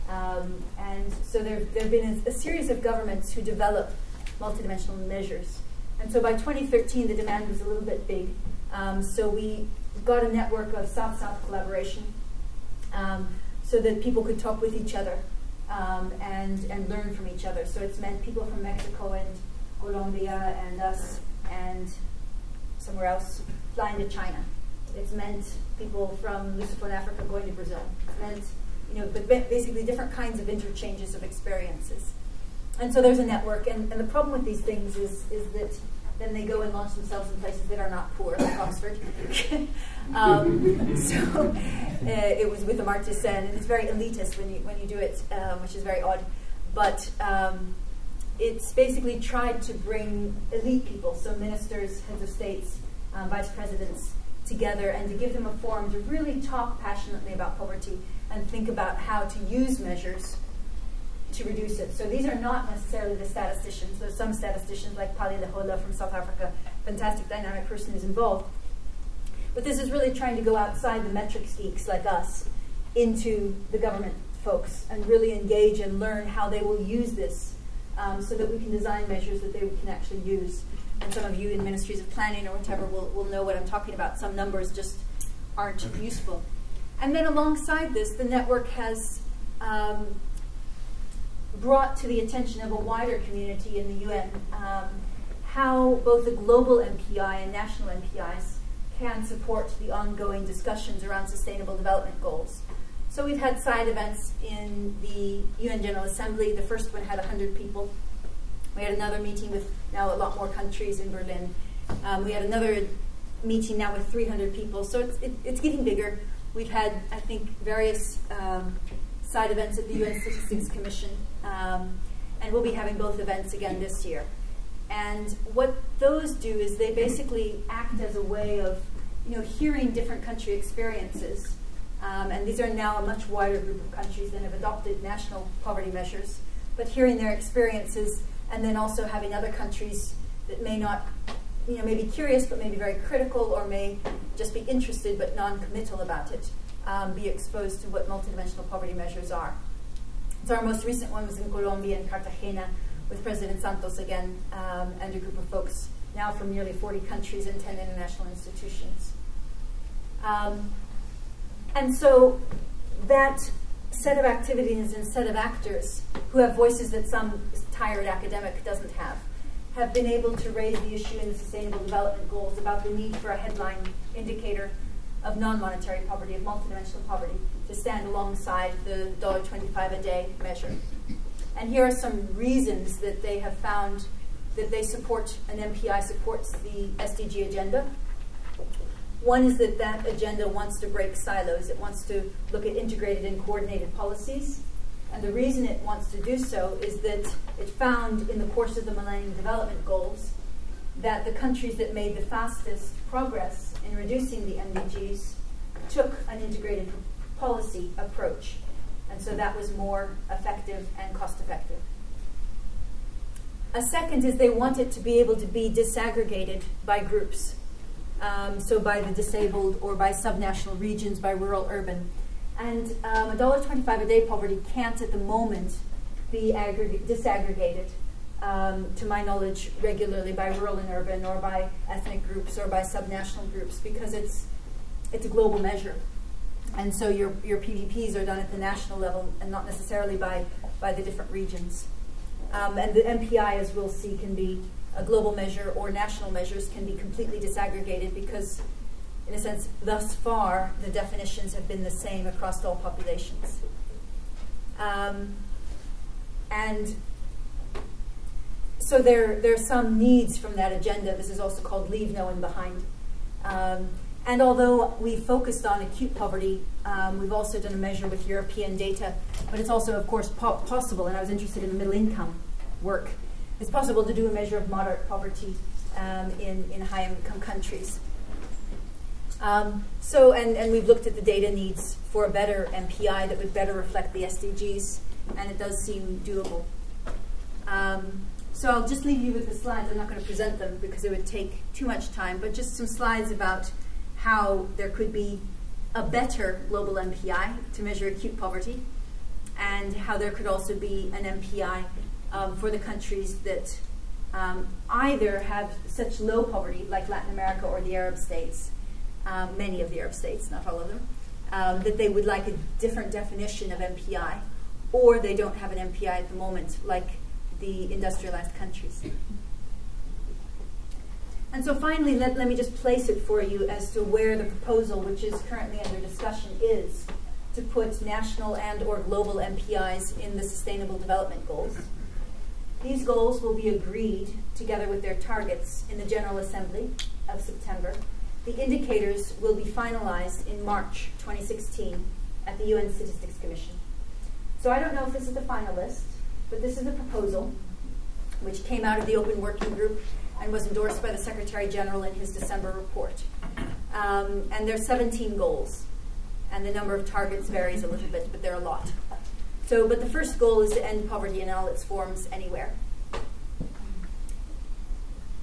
Um, and so there have been a, a, series of governments who develop multidimensional measures. And so by 2013, the demand was a little bit big. Um, so we got a network of South-South collaboration um, so that people could talk with each other um, and, and learn from each other. So it's meant people from Mexico and Colombia and us and somewhere else flying to China. It's meant people from Lusophone Africa going to Brazil. It's meant, you know, but basically different kinds of interchanges of experiences. And so there's a network, and, and the problem with these things is, is that then they go and launch themselves in places that are not poor, like Oxford. *laughs* um, so *laughs* uh, it was with Amartya Sen, and it's very elitist when you when you do it, um, which is very odd. But um, it's basically tried to bring elite people, so ministers, heads of states, um, vice presidents, together, and to give them a forum to really talk passionately about poverty and think about how to use measures to reduce it. So these are not necessarily the statisticians. There's some statisticians like Pali Lehohla from South Africa, fantastic dynamic person who's involved. But this is really trying to go outside the metrics geeks like us into the government folks and really engage and learn how they will use this um, so that we can design measures that they can actually use. And some of you in ministries of planning or whatever will, will know what I'm talking about. Some numbers just aren't useful. And then alongside this, the network has um, brought to the attention of a wider community in the UN um, how both the global MPI and national MPIs can support the ongoing discussions around sustainable development goals. So we've had side events in the UN General Assembly. The first one had 100 people. We had another meeting with now a lot more countries in Berlin. Um, we had another meeting now with 300 people. So it's, it, it's getting bigger. We've had, I think, various um, side events at the UN Statistics Commission, um, and we'll be having both events again this year. And what those do is they basically act as a way of, you know, hearing different country experiences. Um, and these are now a much wider group of countries that have adopted national poverty measures, but hearing their experiences and then also having other countries that may not, you know, may be curious but may be very critical or may just be interested but non-committal about it um, be exposed to what multidimensional poverty measures are. So our most recent one was in Colombia and Cartagena with President Santos again um, and a group of folks now from nearly 40 countries and 10 international institutions. Um, and so that set of activities and set of actors who have voices that some tired academic doesn't have have been able to raise the issue in the Sustainable Development Goals about the need for a headline indicator of non-monetary poverty, of multidimensional poverty, to stand alongside the $1.25 a day measure. And here are some reasons that they have found that they support, an MPI supports the SDG agenda. One is that that agenda wants to break silos. It wants to look at integrated and coordinated policies. And the reason it wants to do so is that it found in the course of the Millennium Development Goals that the countries that made the fastest progress in reducing the MDGs took an integrated policy approach. And so that was more effective and cost effective. A second is they wanted to be able to be disaggregated by groups. Um, so by the disabled or by subnational regions, by rural, urban. And um, $1.25 a day poverty can't at the moment be disaggregated um, to my knowledge, regularly by rural and urban, or by ethnic groups, or by subnational groups, because it's it's a global measure, and so your your PPPs are done at the national level and not necessarily by by the different regions. Um, and the MPI, as we'll see, can be a global measure or national measures can be completely disaggregated because, in a sense, thus far the definitions have been the same across all populations. Um, and so there, there are some needs from that agenda. This is also called leave no one behind. Um, and although we focused on acute poverty, um, we've also done a measure with European data, but it's also, of course, po possible, and I was interested in the middle income work. It's possible to do a measure of moderate poverty um, in, in high income countries. Um, so, and, and we've looked at the data needs for a better MPI that would better reflect the SDGs, and it does seem doable. Um, so I'll just leave you with the slides. I'm not going to present them because it would take too much time, but just some slides about how there could be a better global MPI to measure acute poverty, and how there could also be an MPI um, for the countries that um, either have such low poverty, like Latin America or the Arab states, um, many of the Arab states, not all of them, um, that they would like a different definition of MPI, or they don't have an MPI at the moment, like the industrialized countries. And so finally, let, let me just place it for you as to where the proposal, which is currently under discussion, is to put national and or global MPIs in the Sustainable Development Goals. These goals will be agreed together with their targets in the General Assembly of September. The indicators will be finalized in March 2016 at the UN Statistics Commission. So I don't know if this is the final list, but this is the proposal, which came out of the Open Working Group and was endorsed by the Secretary General in his December report. Um, and there's 17 goals, and the number of targets varies a little bit, but there are a lot. So, but the first goal is to end poverty in all its forms anywhere.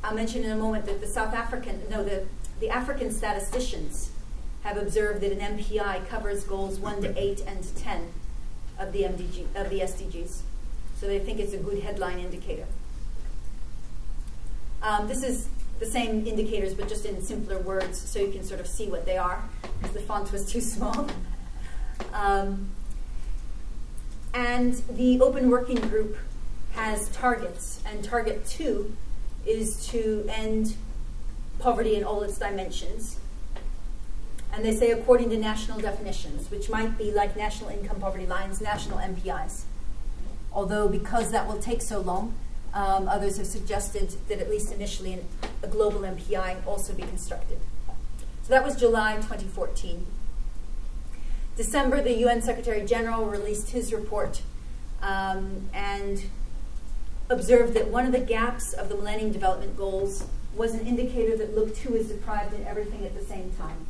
I'll mention in a moment that the South African, no, the, the African statisticians have observed that an MPI covers goals 1 to 8 and 10 of the, MDG, of the SDGs. So they think it's a good headline indicator. Um, this is the same indicators, but just in simpler words, so you can sort of see what they are, because the font was too *laughs* small. Um, and the Open Working Group has targets, and target two is to end poverty in all its dimensions. And they say according to national definitions, which might be like national income poverty lines, national MPIs. Although because that will take so long, um, others have suggested that at least initially a global MPI also be constructed. So that was July 2014. December, the UN Secretary General released his report um, and observed that one of the gaps of the Millennium Development Goals was an indicator that looked who is deprived in everything at the same time.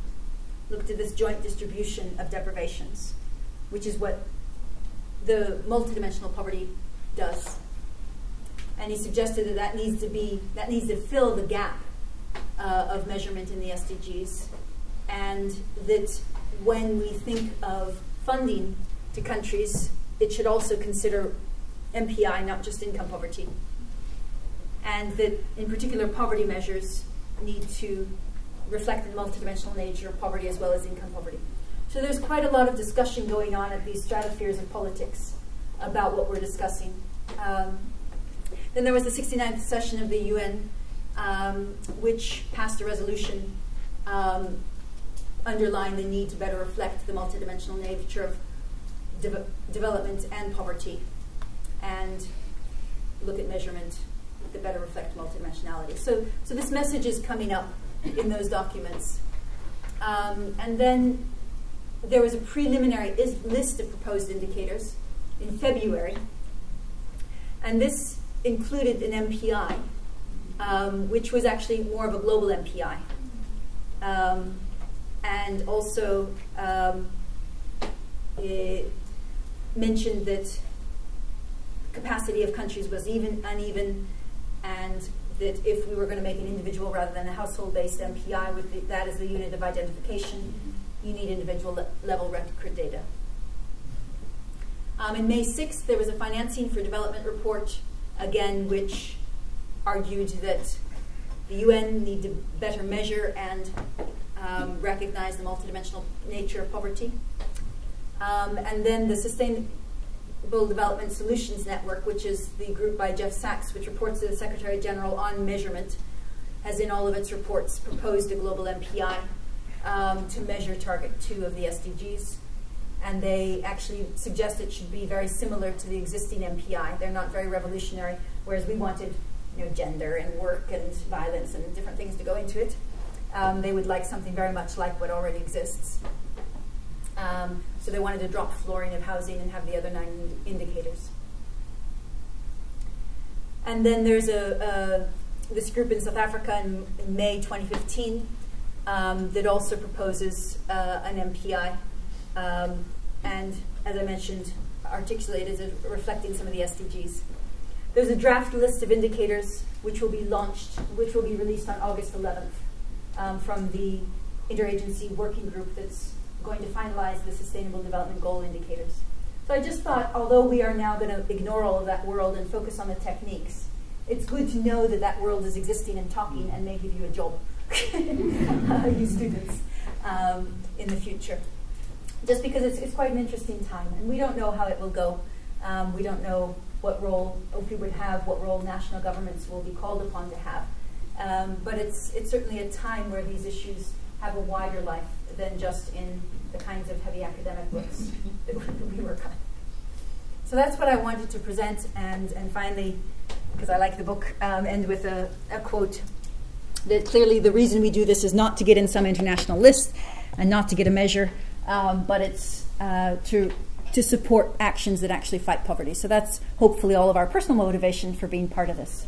Looked at this joint distribution of deprivations, which is what the multidimensional poverty does. And he suggested that that needs to be that needs to fill the gap uh, of measurement in the SDGs, and that when we think of funding to countries, it should also consider MPI, not just income poverty, and that in particular poverty measures need to reflect the multidimensional nature of poverty as well as income poverty. So there's quite a lot of discussion going on at these stratospheres of politics about what we're discussing. Um, then there was the 69th session of the UN, um, which passed a resolution um, underlying the need to better reflect the multidimensional nature of de development and poverty, and look at measurement that better reflect multidimensionality. So, so this message is coming up in those documents. Um, and then there was a preliminary list of proposed indicators in February. And this included an MPI, um, which was actually more of a global MPI. Um, and also um, it mentioned that capacity of countries was even uneven and that if we were going to make an individual rather than a household-based MPI with the, that as the unit of identification, you need individual le level record data. Um, in May 6th, there was a financing for development report again, which argued that the UN need to better measure and um, recognize the multidimensional nature of poverty. Um, and then the Sustainable Development Solutions Network, which is the group by Jeff Sachs, which reports to the Secretary General on measurement, has in all of its reports proposed a global MPI um, to measure target two of the SDGs. And they actually suggest it should be very similar to the existing MPI. They're not very revolutionary, whereas we wanted you know, gender and work and violence and different things to go into it. Um, they would like something very much like what already exists. Um, so they wanted to drop flooring of housing and have the other nine indicators. And then there's a, a this group in South Africa in, in May 2015 um, that also proposes uh, an MPI. Um, and as I mentioned, articulated as reflecting some of the SDGs. There's a draft list of indicators which will be launched, which will be released on August 11th um, from the interagency working group that's going to finalize the Sustainable Development Goal indicators. So I just thought, although we are now going to ignore all of that world and focus on the techniques, it's good to know that that world is existing and talking and may give you a job, *laughs* you students, um, in the future. Just because it's, it's quite an interesting time, and we don't know how it will go. Um, we don't know what role OPHI would have, what role national governments will be called upon to have. Um, but it's, it's certainly a time where these issues have a wider life than just in the kinds of heavy academic books *laughs* that we work on. So that's what I wanted to present, and, and finally, because I like the book, um, end with a, a quote that clearly the reason we do this is not to get in some international list and not to get a measure, um, but it's uh, to to support actions that actually fight poverty. So that's hopefully all of our personal motivation for being part of this.